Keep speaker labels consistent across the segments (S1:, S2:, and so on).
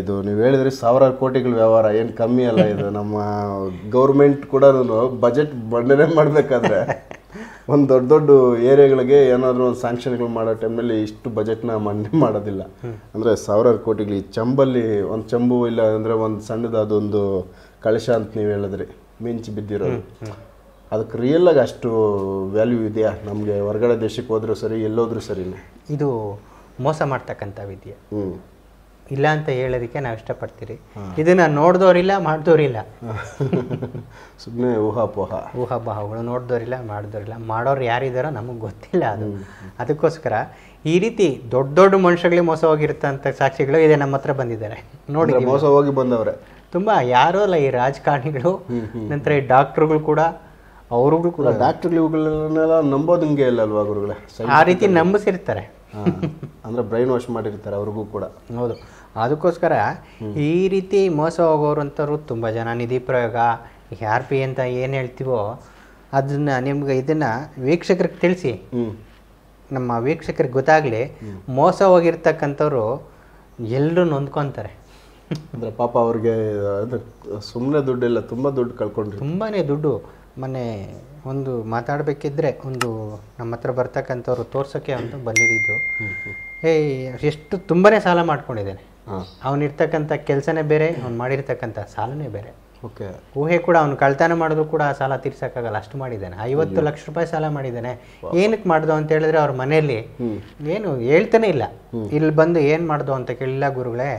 S1: ಇದು ನೀವು ಹೇಳಿದ್ರೆ ಸಾವಿರಾರು ಕೋಟಿಗಳ ವ್ಯವಹಾರ ಏನು ಕಮ್ಮಿ ಅಲ್ಲ ಇದು. ನಮ್ಮ ಗೌರ್ಮೆಂಟ್ ಕೂಡ ಬಜೆಟ್ ಮಂಡನೆ ಮಾಡಬೇಕಾದ್ರೆ ಒಂದು ದೊಡ್ಡ ದೊಡ್ಡ ಏರಿಯಾಗಳಿಗೆ ಏನಾದರೂ ಒಂದು ಸ್ಯಾಂಕ್ಷನ್ಗಳು ಮಾಡೋ ಟೈಮ್ನಲ್ಲಿ ಇಷ್ಟು ಬಜೆಟ್ನ ಮಂಡನೆ ಮಾಡೋದಿಲ್ಲ. ಅಂದರೆ ಸಾವಿರಾರು ಕೋಟಿಗಳು ಈ ಚಂಬಲ್ಲಿ ಒಂದು ಚಂಬು ಇಲ್ಲ ಅಂದರೆ ಒಂದು ಸಣ್ಣದಾದೊಂದು ಕಳಶ ಅಂತ ನೀವು ಹೇಳಿದ್ರಿ ಮಿಂಚು ಬಿದ್ದಿರೋದು. ಅದಕ್ಕೆ ರಿಯಲ್ಲಾಗಿ ಆಗಿ ಅಷ್ಟು ವ್ಯಾಲ್ಯೂ ಇದೆಯಾ? ನಮಗೆ ಹೊರಗಡೆ ದೇಶಕ್ಕೆ ಹೋದರೂ ಸರಿ ಎಲ್ಲೋದ್ರೂ ಸರಿನೇ?
S2: ಇದು ಮೋಸ ಮಾಡ್ತಕ್ಕಂಥ ವಿದ್ಯೆ.
S1: ಹ್ಞೂ
S2: ಇಲ್ಲ ಅಂತ ಹೇಳೋದಕ್ಕೆ ನಾವು ಇಷ್ಟಪಡ್ತೀರಿ. ಇದನ್ನ ನೋಡಿದವರಿಲ್ಲ ಮಾಡಿದವರಿಲ್ಲ
S1: ಸುಮ್ಮನೆ ಊಹಾಪೋಹ.
S2: ಊಹಾಪೋಹಗಳು ನೋಡಿದವರಿಲ್ಲ ಮಾಡಿದವರಿಲ್ಲ ಮಾಡೋರು ಯಾರಿದ್ದಾರೋ ನಮಗೆ ಗೊತ್ತಿಲ್ಲ ಅದು. ಅದಕ್ಕೋಸ್ಕರ ಈ ರೀತಿ ದೊಡ್ಡ ದೊಡ್ಡ ಮನುಷ್ಯಗಳಿಗೆ ಮೋಸ ಹೋಗಿರ್ತಂಥ ಸಾಕ್ಷಿಗಳು ಇದೆ ನಮ್ಮ ಹತ್ರ ಬಂದಿದ್ದಾರೆ. ನೋಡಿ
S1: ಮೋಸ ಹೋಗಿ ಬಂದವರೇ.
S2: ತುಂಬಾ ಯಾರೋ ಅಲ್ಲ ಈ ರಾಜಕಾರಣಿಗಳು ನಂತರ ಈ ಡಾಕ್ಟ್ರುಗಳು ಕೂಡ ಅವ್ರಿಗೂ ಕೂಡ.
S1: ಡಾಕ್ಟರ್ ಇವುಗಳನ್ನೆಲ್ಲ ನಂಬೋದು ಇಲ್ಲ ಅಲ್ವಾ ಗುರುಗಳೇ?
S2: ಆ ರೀತಿ ನಂಬಿಸಿರ್ತಾರೆ.
S1: ಅಂದ್ರೆ ಬ್ರೈನ್ ವಾಶ್ ಮಾಡಿರ್ತಾರೆ ಅವ್ರಿಗೂ ಕೂಡ.
S2: ಹೌದು. ಅದಕ್ಕೋಸ್ಕರ ಈ ರೀತಿ ಮೋಸ ಹೋಗೋರಂಥವ್ರು ತುಂಬ ಜನ. ನಿಧಿ ಪ್ರಯೋಗ ಆರ್ ಪಿ ಅಂತ ಏನು ಹೇಳ್ತೀವೋ ಅದನ್ನ ನಿಮ್ಗೆ ಇದನ್ನ ವೀಕ್ಷಕರಿಗೆ ತಿಳಿಸಿ. ನಮ್ಮ ವೀಕ್ಷಕರಿಗೆ ಗೊತ್ತಾಗಲಿ ಮೋಸ ಹೋಗಿರ್ತಕ್ಕಂಥವ್ರು ಎಲ್ಲರೂ ನೊಂದ್ಕೊತಾರೆ.
S1: ಅಂದ್ರೆ ಪಾಪ ಅವ್ರಿಗೆ ಅದು ಸುಮ್ಮನೆ ದುಡ್ಡಿಲ್ಲ ತುಂಬ ದುಡ್ಡು ಕಳ್ಕೊಂಡ್ರಿ.
S2: ತುಂಬಾ ದುಡ್ಡು. ಮೊನ್ನೆ ಒಂದು ಮಾತಾಡಬೇಕಿದ್ರೆ ಒಂದು ನಮ್ಮ ಹತ್ರ ಬರ್ತಕ್ಕಂಥವ್ರು ತೋರ್ಸೋಕ್ಕೆ ಅಂತ ಬಂದಿದ್ದು. ಏಯ್ ಎಷ್ಟು ತುಂಬಾ ಸಾಲ ಮಾಡ್ಕೊಂಡಿದ್ದೇನೆ. ಅವನಿರ್ತಕ್ಕಂಥ ಕೆಲಸನೇ ಬೇರೆ ಅವ್ನು ಮಾಡಿರ್ತಕ್ಕಂಥ ಸಾಲನೇ ಬೇರೆ.
S1: ಓಕೆ.
S2: ಊಹೆ ಕೂಡ ಅವ್ನು ಕಳ್ತನ ಮಾಡಿದ್ರು ಕೂಡ ಆ ಸಾಲ ತೀರ್ಸಕ್ಕಾಗಲ್ಲ ಅಷ್ಟು ಮಾಡಿದ್ದಾನೆ. ಐವತ್ತು ಲಕ್ಷ ರೂಪಾಯಿ ಸಾಲ ಮಾಡಿದ್ದಾನೆ. ಏನಕ್ಕೆ ಮಾಡ್ದು ಅಂತ ಹೇಳಿದ್ರೆ ಅವ್ರ ಮನೆಯಲ್ಲಿ ಏನು ಹೇಳ್ತಾನೆ ಇಲ್ಲ. ಇಲ್ಲಿ ಬಂದು ಏನು ಮಾಡ್ದು ಅಂತ ಕೇಳಿಲ್ಲ ಗುರುಗಳೇ.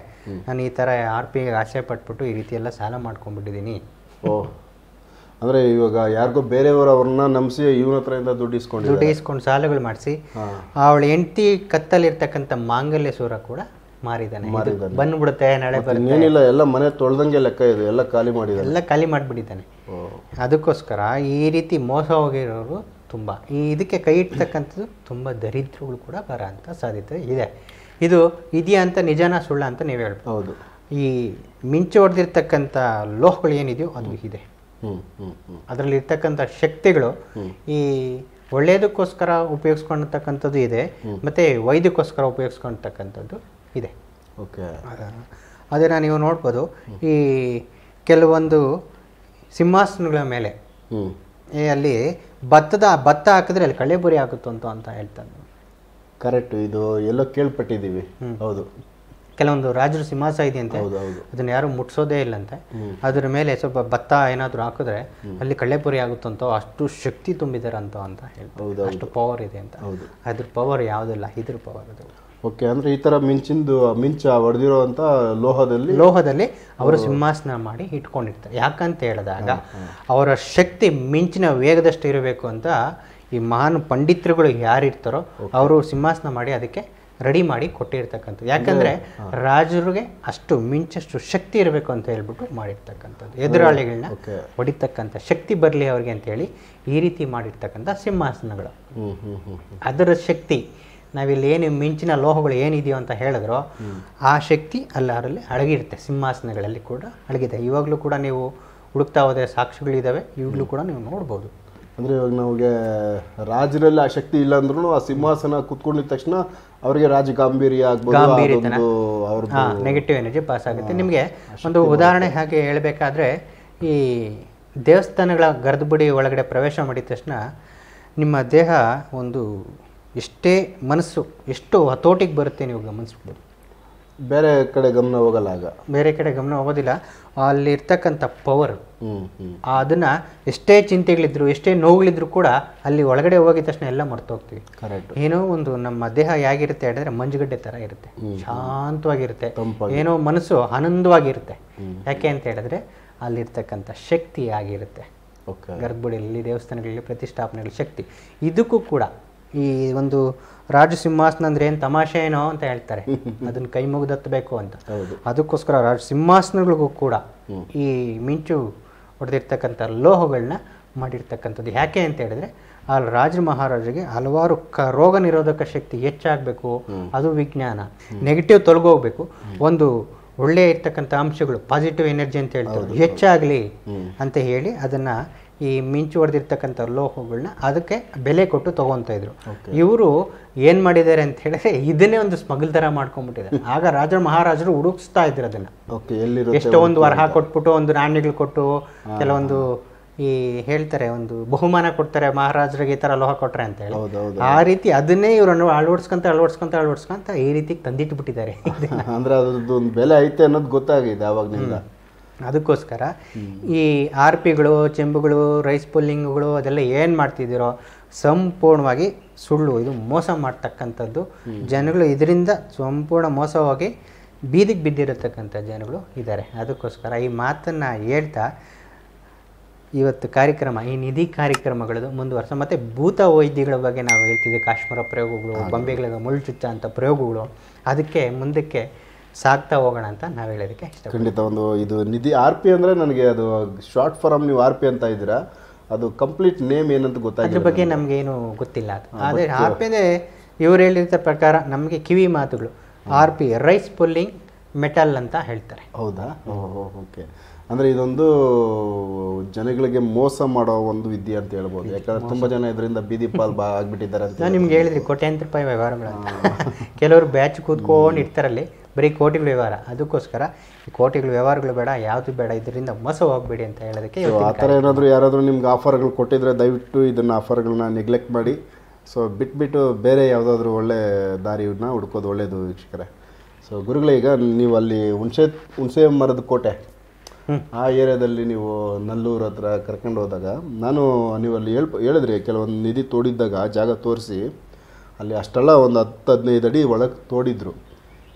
S2: ನಾನು ಈ ಥರ ಆರ್ ಪಿ ಆಸೆ ಪಟ್ಬಿಟ್ಟು ಈ ರೀತಿ ಎಲ್ಲ ಸಾಲ ಮಾಡ್ಕೊಂಡ್ಬಿಟ್ಟಿದ್ದೀನಿ.
S1: ಓ. ಅಂದ್ರೆ ಇವಾಗ ಯಾರಿಗೋ ಬೇರೆಯವರು ಅವ್ರನ್ನ ನಂಬಿಸಿ ಇವನ ಹತ್ರ ದುಡ್ಡು ಇಸ್ಕೊಂಡು
S2: ದುಡ್ಡು ಇಸ್ಕೊಂಡು ಸಾಲಗಳು ಮಾಡಿಸಿ ಅವಳ ಹೆಂಡತಿ ಕತ್ತಲ್ಲಿರ್ತಕ್ಕಂಥ ಮಾಂಗಲ್ಯ ಸೂರ ಕೂಡ ಮಾರಿದ್ದಾನೆ. ಬಂದ್ಬಿಡುತ್ತೆ ನಾಳೆ
S1: ಇನ್ನೇನಿಲ್ಲ ಎಲ್ಲ ಮನೆ ತೊಳೆದಂಗೆ ಲೆಕ್ಕ ಇದೆ ಎಲ್ಲ ಖಾಲಿ ಮಾಡಿದ್ದಾರೆ.
S2: ಎಲ್ಲ ಖಾಲಿ ಮಾಡಿಬಿಟ್ಟಿದ್ದಾನೆ. ಅದಕ್ಕೋಸ್ಕರ ಈ ರೀತಿ ಮೋಸ ಹೋಗಿರೋರು ತುಂಬ. ಈ ಇದಕ್ಕೆ ಕೈ ಇಡ್ತಕ್ಕಂಥದ್ದು ತುಂಬ ದರಿದ್ರಗಳು ಕೂಡ ಬರೋಂಥ ಸಾಧ್ಯತೆ ಇದೆ. ಇದು ಇದೆಯಾ ಅಂತ ನಿಜಾನ ಸುಳ್ಳ ಅಂತ ನೀವು ಹೇಳ್ಬೋದು.
S1: ಹೌದು.
S2: ಈ ಮಿಂಚು ಹೊಡೆದಿರ್ತಕ್ಕಂಥ ಲೋಹಗಳು ಏನಿದೆಯೋ ಅದು ಇದೆ. ಅದರಲ್ಲಿ ಇರ್ತಕ್ಕಂಥ ಶಕ್ತಿಗಳು ಈ ಒಳ್ಳೆಯದಕ್ಕೋಸ್ಕರ ಉಪಯೋಗಿಸ್ಕೊಂಡಿರ್ತಕ್ಕಂಥದ್ದು ಇದೆ ಮತ್ತು ವೈದ್ಯಕ್ಕೋಸ್ಕರ ಉಪಯೋಗಿಸ್ಕೊಂಡಿರ್ತಕ್ಕಂಥದ್ದು ಇದೆ.
S1: ಓಕೆ.
S2: ಅದನ್ನು ನೀವು ನೋಡ್ಬೋದು. ಈ ಕೆಲವೊಂದು ಸಿಂಹಾಸನಗಳ ಮೇಲೆ ಅಲ್ಲಿ ಭತ್ತದ ಭತ್ತ ಹಾಕಿದ್ರೆ ಅಲ್ಲಿ ಕಳೆಬುರಿ ಆಗುತ್ತಂತ ಅಂತ ಹೇಳ್ತಾನೆ.
S1: ಕರೆಕ್ಟ್. ಇದು ಎಲ್ಲೋ ಕೇಳ್ಪಟ್ಟಿದ್ದೀವಿ. ಹೌದು.
S2: ಕೆಲವೊಂದು ರಾಜರು ಸಿಂಹಾಸ
S1: ಹೌದು ಹೌದು.
S2: ಅದನ್ನ ಯಾರು ಮುಟ್ಸೋದೇ ಇಲ್ಲಂತೆ. ಅದ್ರ ಮೇಲೆ ಸ್ವಲ್ಪ ಭತ್ತ ಏನಾದರೂ ಹಾಕಿದ್ರೆ ಅಲ್ಲಿ ಕಳ್ಳೆಪುರಿ ಆಗುತ್ತಂತ ಅಷ್ಟು ಶಕ್ತಿ ತುಂಬಿದಾರಂತ ಅಂತ
S1: ಹೇಳ್ಬೋದು
S2: ಅಷ್ಟು ಪವರ್ ಇದೆ ಅಂತ. ಅದ್ರ ಪವರ್ ಯಾವುದಿಲ್ಲ ಇದ್ರ ಪವರ್ ಅದು.
S1: ಓಕೆ ಅಂದ್ರೆ ಈ ತರ ಮಿಂಚಿಂದು ಮಿಂಚ ಹೊಡೆದಿರುವಂತ ಲೋಹದಲ್ಲಿ?
S2: ಲೋಹದಲ್ಲಿ ಅವರು ಸಿಂಹಾಸನ ಮಾಡಿ ಇಟ್ಕೊಂಡಿರ್ತಾರೆ. ಯಾಕಂತ ಹೇಳಿದಾಗ ಅವರ ಶಕ್ತಿ ಮಿಂಚಿನ ವೇಗದಷ್ಟು ಇರಬೇಕು ಅಂತ ಈ ಮಹಾನ್ ಪಂಡಿತರುಗಳು ಯಾರಿರ್ತಾರೋ ಅವರು ಸಿಂಹಾಸನ ಮಾಡಿ ಅದಕ್ಕೆ ರೆಡಿ ಮಾಡಿ ಕೊಟ್ಟಿರ್ತಕ್ಕಂಥದ್ದು. ಯಾಕಂದ್ರೆ ರಾಜರಿಗೆ ಅಷ್ಟು ಮಿಂಚಷ್ಟು ಶಕ್ತಿ ಇರಬೇಕು ಅಂತ ಹೇಳ್ಬಿಟ್ಟು ಮಾಡಿರ್ತಕ್ಕಂಥದ್ದು. ಎದುರಾಳಿಗಳನ್ನ ಹೊಡಿತಕ್ಕಂಥ ಶಕ್ತಿ ಬರಲಿ ಅವ್ರಿಗೆ ಅಂತೇಳಿ ಈ ರೀತಿ ಮಾಡಿರ್ತಕ್ಕಂಥ ಸಿಂಹಾಸನಗಳು. ಅದರ ಶಕ್ತಿ ನಾವಿಲ್ಲಿ ಏನು ಮಿಂಚಿನ ಲೋಹಗಳು ಏನಿದೆಯೋ ಅಂತ ಹೇಳಿದ್ರೋ ಆ ಶಕ್ತಿ ಅಲ್ಲರಲ್ಲಿ ಅಡಗಿರುತ್ತೆ. ಸಿಂಹಾಸನಗಳಲ್ಲಿ ಕೂಡ ಅಡಗಿದೆ. ಇವಾಗಲೂ ಕೂಡ ನೀವು ಹುಡುಕ್ತಾ ಹೋದರೆ ಸಾಕ್ಷಿಗಳಿದ್ದಾವೆ ಇವಾಗಲೂ ಕೂಡ ನೀವು ನೋಡ್ಬೋದು.
S1: ಅಂದ್ರೆ ಇವಾಗ ನಮಗೆ ರಾಜರಲ್ಲಿ ಆ ಶಕ್ತಿ ಇಲ್ಲ ಅಂದ್ರೂ ಆ ಸಿಂಹಾಸನ ಕುತ್ಕೊಂಡಿದ ತಕ್ಷಣ ಅವರಿಗೆ ರಾಜ ಗಾಂಭೀರ್ಯ
S2: ಗಾಂಭೀರ್ಯತನ. ನೆಗೆಟಿವ್ ಎನರ್ಜಿ ಪಾಸ್ ಆಗುತ್ತೆ. ನಿಮಗೆ ಒಂದು ಉದಾಹರಣೆ ಹಾಗೆ ಹೇಳಬೇಕಾದ್ರೆ ಈ ದೇವಸ್ಥಾನಗಳ ಗರ್ಭಗುಡಿ ಒಳಗಡೆ ಪ್ರವೇಶ ಮಾಡಿದ ತಕ್ಷಣ ನಿಮ್ಮ ದೇಹ ಒಂದು ಎಷ್ಟೇ ಮನಸ್ಸು ಎಷ್ಟು ಹತೋಟಿಗೆ ಬರುತ್ತೆ ನೀವು ಗಮನಿಸ್ಬೋದು.
S1: ಬೇರೆ ಕಡೆ ಗಮನ ಹೋಗಲ್ಲ ಆಗ
S2: ಬೇರೆ ಕಡೆ ಗಮನ ಹೋಗೋದಿಲ್ಲ. ಅಲ್ಲಿ ಇರ್ತಕ್ಕಂಥ ಪವರ್ ಅದನ್ನ ಎಷ್ಟೇ ಚಿಂತೆಗಳಿದ್ರು ಎಷ್ಟೇ ನೋವುಗಳಿದ್ರು ಕೂಡ ಅಲ್ಲಿ ಒಳಗಡೆ ಹೋಗಿದ ತಕ್ಷಣ ಎಲ್ಲ ಮರ್ತೋಗ್ತೀವಿ
S1: ಕರೆಕ್ಟ್
S2: ಏನೋ ಒಂದು ನಮ್ಮ ದೇಹ ಹೇಗಿರುತ್ತೆ ಹೇಳಿದ್ರೆ ಮಂಜುಗಡ್ಡೆ ತರ ಇರುತ್ತೆ. ಶಾಂತವಾಗಿರುತ್ತೆ. ಏನೋ ಮನಸ್ಸು ಆನಂದವಾಗಿರುತ್ತೆ. ಯಾಕೆ ಅಂತ ಹೇಳಿದ್ರೆ ಅಲ್ಲಿರ್ತಕ್ಕಂಥ ಶಕ್ತಿ ಆಗಿರುತ್ತೆ. ಗರ್ಭಗುಡಿಯಲ್ಲಿ ದೇವಸ್ಥಾನಗಳಲ್ಲಿ ಪ್ರತಿಷ್ಠಾಪನೆಗಳ ಶಕ್ತಿ. ಇದಕ್ಕೂ ಕೂಡ ಈ ಒಂದು ರಾಜ ಸಿಂಹಾಸನ ಅಂದ್ರೆ ಏನು ತಮಾಷೆ ಏನೋ ಅಂತ ಹೇಳ್ತಾರೆ. ಅದನ್ನ ಕೈ ಮುಗಿದತ್ತಬೇಕು ಅಂತ. ಅದಕ್ಕೋಸ್ಕರ ರಾಜ ಸಿಂಹಾಸನಗಳಿಗೂ ಕೂಡ ಈ ಮಿಂಚು ಹೊಡೆದಿರ್ತಕ್ಕಂಥ ಲೋಹಗಳನ್ನ ಮಾಡಿರ್ತಕ್ಕಂಥದ್ದು ಯಾಕೆ ಅಂತ ಹೇಳಿದ್ರೆ ಆ ರಾಜ ಮಹಾರಾಜರಿಗೆ ಹಲವಾರು ಕ ರೋಗ ನಿರೋಧಕ ಶಕ್ತಿ ಹೆಚ್ಚಾಗಬೇಕು. ಅದು ವಿಜ್ಞಾನ. ನೆಗೆಟಿವ್ ತೊಲಗೋಗ್ಬೇಕು. ಒಂದು ಒಳ್ಳೆ ಇರ್ತಕ್ಕಂಥ ಅಂಶಗಳು ಪಾಸಿಟಿವ್ ಎನರ್ಜಿ ಅಂತ ಹೇಳ್ತಾರೆ. ಹೆಚ್ಚಾಗಲಿ ಅಂತ ಹೇಳಿ ಅದನ್ನ ಈ ಮಿಂಚು ಹೊಡೆದಿರ್ತಕ್ಕಂಥ ಲೋಹಗಳನ್ನ ಅದಕ್ಕೆ ಬೆಲೆ ಕೊಟ್ಟು ತಗೊಂತಾ ಇದ್ರು. ಇವರು ಏನು ಮಾಡಿದ್ದಾರೆ ಅಂತ ಹೇಳಿದ್ರೆ ಇದನ್ನೇ ಒಂದು ಸ್ಮಗಲ್ ಥರ ಮಾಡ್ಕೊಂಡ್ಬಿಟ್ಟಿದ್ದಾರೆ ಆಗ ರಾಜ ಮಹಾರಾಜರು ಹುಡುಕ್ಸ್ತಾ ಇದ್ರು ಅದನ್ನ. ಎಷ್ಟೋ ಒಂದು ವರಹ ಕೊಟ್ಬಿಟ್ಟು ಒಂದು ನಾಣ್ಯಗಳು ಕೊಟ್ಟು ಕೆಲವೊಂದು ಈ ಹೇಳ್ತಾರೆ ಒಂದು ಬಹುಮಾನ ಕೊಡ್ತಾರೆ ಮಹಾರಾಜರಿಗೆ ಈ ಥರ ಲೋಹ ಕೊಟ್ರೆ ಅಂತ ಹೇಳಿ. ಆ ರೀತಿ ಅದನ್ನೇ ಇವ್ರನ್ನು ಅಳವಡಿಸ್ಕೊಂತ ಅಳವಡಿಸ್ಕೊಂತ ಅಳವಡಿಸ್ಕೊಂತ ಈ ರೀತಿ ತಂದಿಟ್ಬಿಟ್ಟಿದ್ದಾರೆ.
S1: ಅಂದ್ರೆ ಅದ್ರದ್ದು ಒಂದು ಬೆಲೆ ಐತೆ ಅನ್ನೋದು ಗೊತ್ತಾಗಿದೆ ಆವಾಗ್ನಿಂದ
S2: ಅದಕ್ಕೋಸ್ಕರ ಈ ಆರ್ ಪಿಗಳು ಚೆಂಬುಗಳು ರೈಸ್ ಪುಲ್ಲಿಂಗ್ಗಳು ಅದೆಲ್ಲ ಏನು ಮಾಡ್ತಿದ್ದೀರೋ ಸಂಪೂರ್ಣವಾಗಿ ಸುಳ್ಳು ಇದು ಮೋಸ ಮಾಡ್ತಕ್ಕಂಥದ್ದು. ಜನಗಳು ಇದರಿಂದ ಸಂಪೂರ್ಣ ಮೋಸವಾಗಿ ಬೀದಿಗೆ ಬಿದ್ದಿರತಕ್ಕಂಥ ಜನಗಳು ಇದ್ದಾರೆ. ಅದಕ್ಕೋಸ್ಕರ ಈ ಮಾತನ್ನು ಹೇಳ್ತಾ ಇವತ್ತು ಕಾರ್ಯಕ್ರಮ ಈ ನಿಧಿ ಕಾರ್ಯಕ್ರಮಗಳದು ಮುಂದುವರ್ಸ. ಮತ್ತು ಭೂತ ವೈದ್ಯಗಳ ಬಗ್ಗೆ ನಾವು ಹೇಳ್ತಿದ್ವಿ ಕಾಶ್ಮೀರ ಪ್ರಯೋಗಗಳು ಬೊಂಬೆಗಳ ಮುಳ್ಳು ಚುಚ್ಚ ಅಂತ ಪ್ರಯೋಗಗಳು. ಅದಕ್ಕೆ ಮುಂದಕ್ಕೆ ಸಾಗ್ತಾ ಹೋಗೋಣ ಅಂತ ನಾವು ಹೇಳೋದಕ್ಕೆ ಇಷ್ಟ
S1: ಖಂಡಿತ ಒಂದು ಇದು ನಿಧಿ ಆರ್ ಪಿ ಅಂದ್ರೆ ನನಗೆ ಅದು ಶಾರ್ಟ್ ಫಾರಮ್ ನೀವು ಆರ್ ಪಿ ಅಂತ ಇದ್ದೀರಾ ಅದು ಕಂಪ್ಲೀಟ್ ನೇಮ್ ಏನಂತ
S2: ಅದ್ರ ಬಗ್ಗೆ ನಮಗೇನು ಗೊತ್ತಿಲ್ಲ ಅದು. ಆದರೆ ಆರ್ ಪಿ ಇವ್ರು ಹೇಳಿದ ಪ್ರಕಾರ ನಮಗೆ ಕಿವಿ ಮಾತುಗಳು R P rice pulling metal ಅಂತ ಹೇಳ್ತಾರೆ.
S1: ಹೌದಾ? ಓಕೆ. ಅಂದ್ರೆ ಇದೊಂದು ಜನಗಳಿಗೆ ಮೋಸ ಮಾಡೋ ಒಂದು ವಿದ್ಯೆ ಅಂತ ಹೇಳ್ಬೋದು. ಯಾಕಂದ್ರೆ ತುಂಬಾ ಜನ ಇದರಿಂದ ಬೀದಿ ಪಾಲ್ ಬಾ ಆಗ್ಬಿಟ್ಟಿದ್ದಾರೆ ಅಂತ
S2: ನಾನು ನಿಮ್ಗೆ ಹೇಳಿದ್ರಿ ಕೋಟ್ಯಾಂತರ ರೂಪಾಯಿ ವ್ಯವಹಾರಗಳು ಕೆಲವರು ಬ್ಯಾಚ್ ಕೂತ್ಕೊಂಡು ಇರ್ತಾರಲ್ಲಿ ಬರೀ ಕೋಟಿಗಳ ವ್ಯವಹಾರ. ಅದಕ್ಕೋಸ್ಕರ ಈ ಕೋಟಿಗಳ ವ್ಯವಹಾರಗಳು ಬೇಡ ಯಾವುದು ಬೇಡ ಇದರಿಂದ ಮೋಸ ಹೋಗ್ಬೇಡಿ ಅಂತ ಹೇಳೋದಕ್ಕೆ
S1: ಆ ಥರ ಏನಾದರೂ ಯಾರಾದರೂ ನಿಮ್ಗೆ ಆಫರ್ಗಳು ಕೊಟ್ಟಿದ್ರೆ ದಯವಿಟ್ಟು ಇದನ್ನ ಆಫರ್ಗಳನ್ನ ನೆಗ್ಲೆಕ್ಟ್ ಮಾಡಿ. ಸೊ ಬಿಟ್ಬಿಟ್ಟು ಬೇರೆ ಯಾವುದಾದ್ರೂ ಒಳ್ಳೆ ದಾರಿನ ಹುಡ್ಕೋದು ಒಳ್ಳೆಯದು ವೀಕ್ಷಕರೇ. ಸೊ ಗುರುಗಳೇ ಈಗ ನೀವು ಅಲ್ಲಿ ಹುಣಸೆ ಹುಣಸೆ ಮರದ ಕೋಟೆ ಆ ಏರಿಯಾದಲ್ಲಿ ನೀವು ನಲ್ಲೂರು ಹತ್ರ ಕರ್ಕೊಂಡು ಹೋದಾಗ ನಾನು ನೀವು ಅಲ್ಲಿ ಹೇಳ್ ಹೇಳಿದ್ರಿ ಕೆಲವೊಂದು ನಿಧಿ ತೋಡಿದ್ದಾಗ ಜಾಗ ತೋರಿಸಿ ಅಲ್ಲಿ ಅಷ್ಟೆಲ್ಲ ಒಂದು ಹತ್ತು ಹದಿನೈದು ಅಡಿ ಒಳಗೆ ತೋಡಿದ್ರು.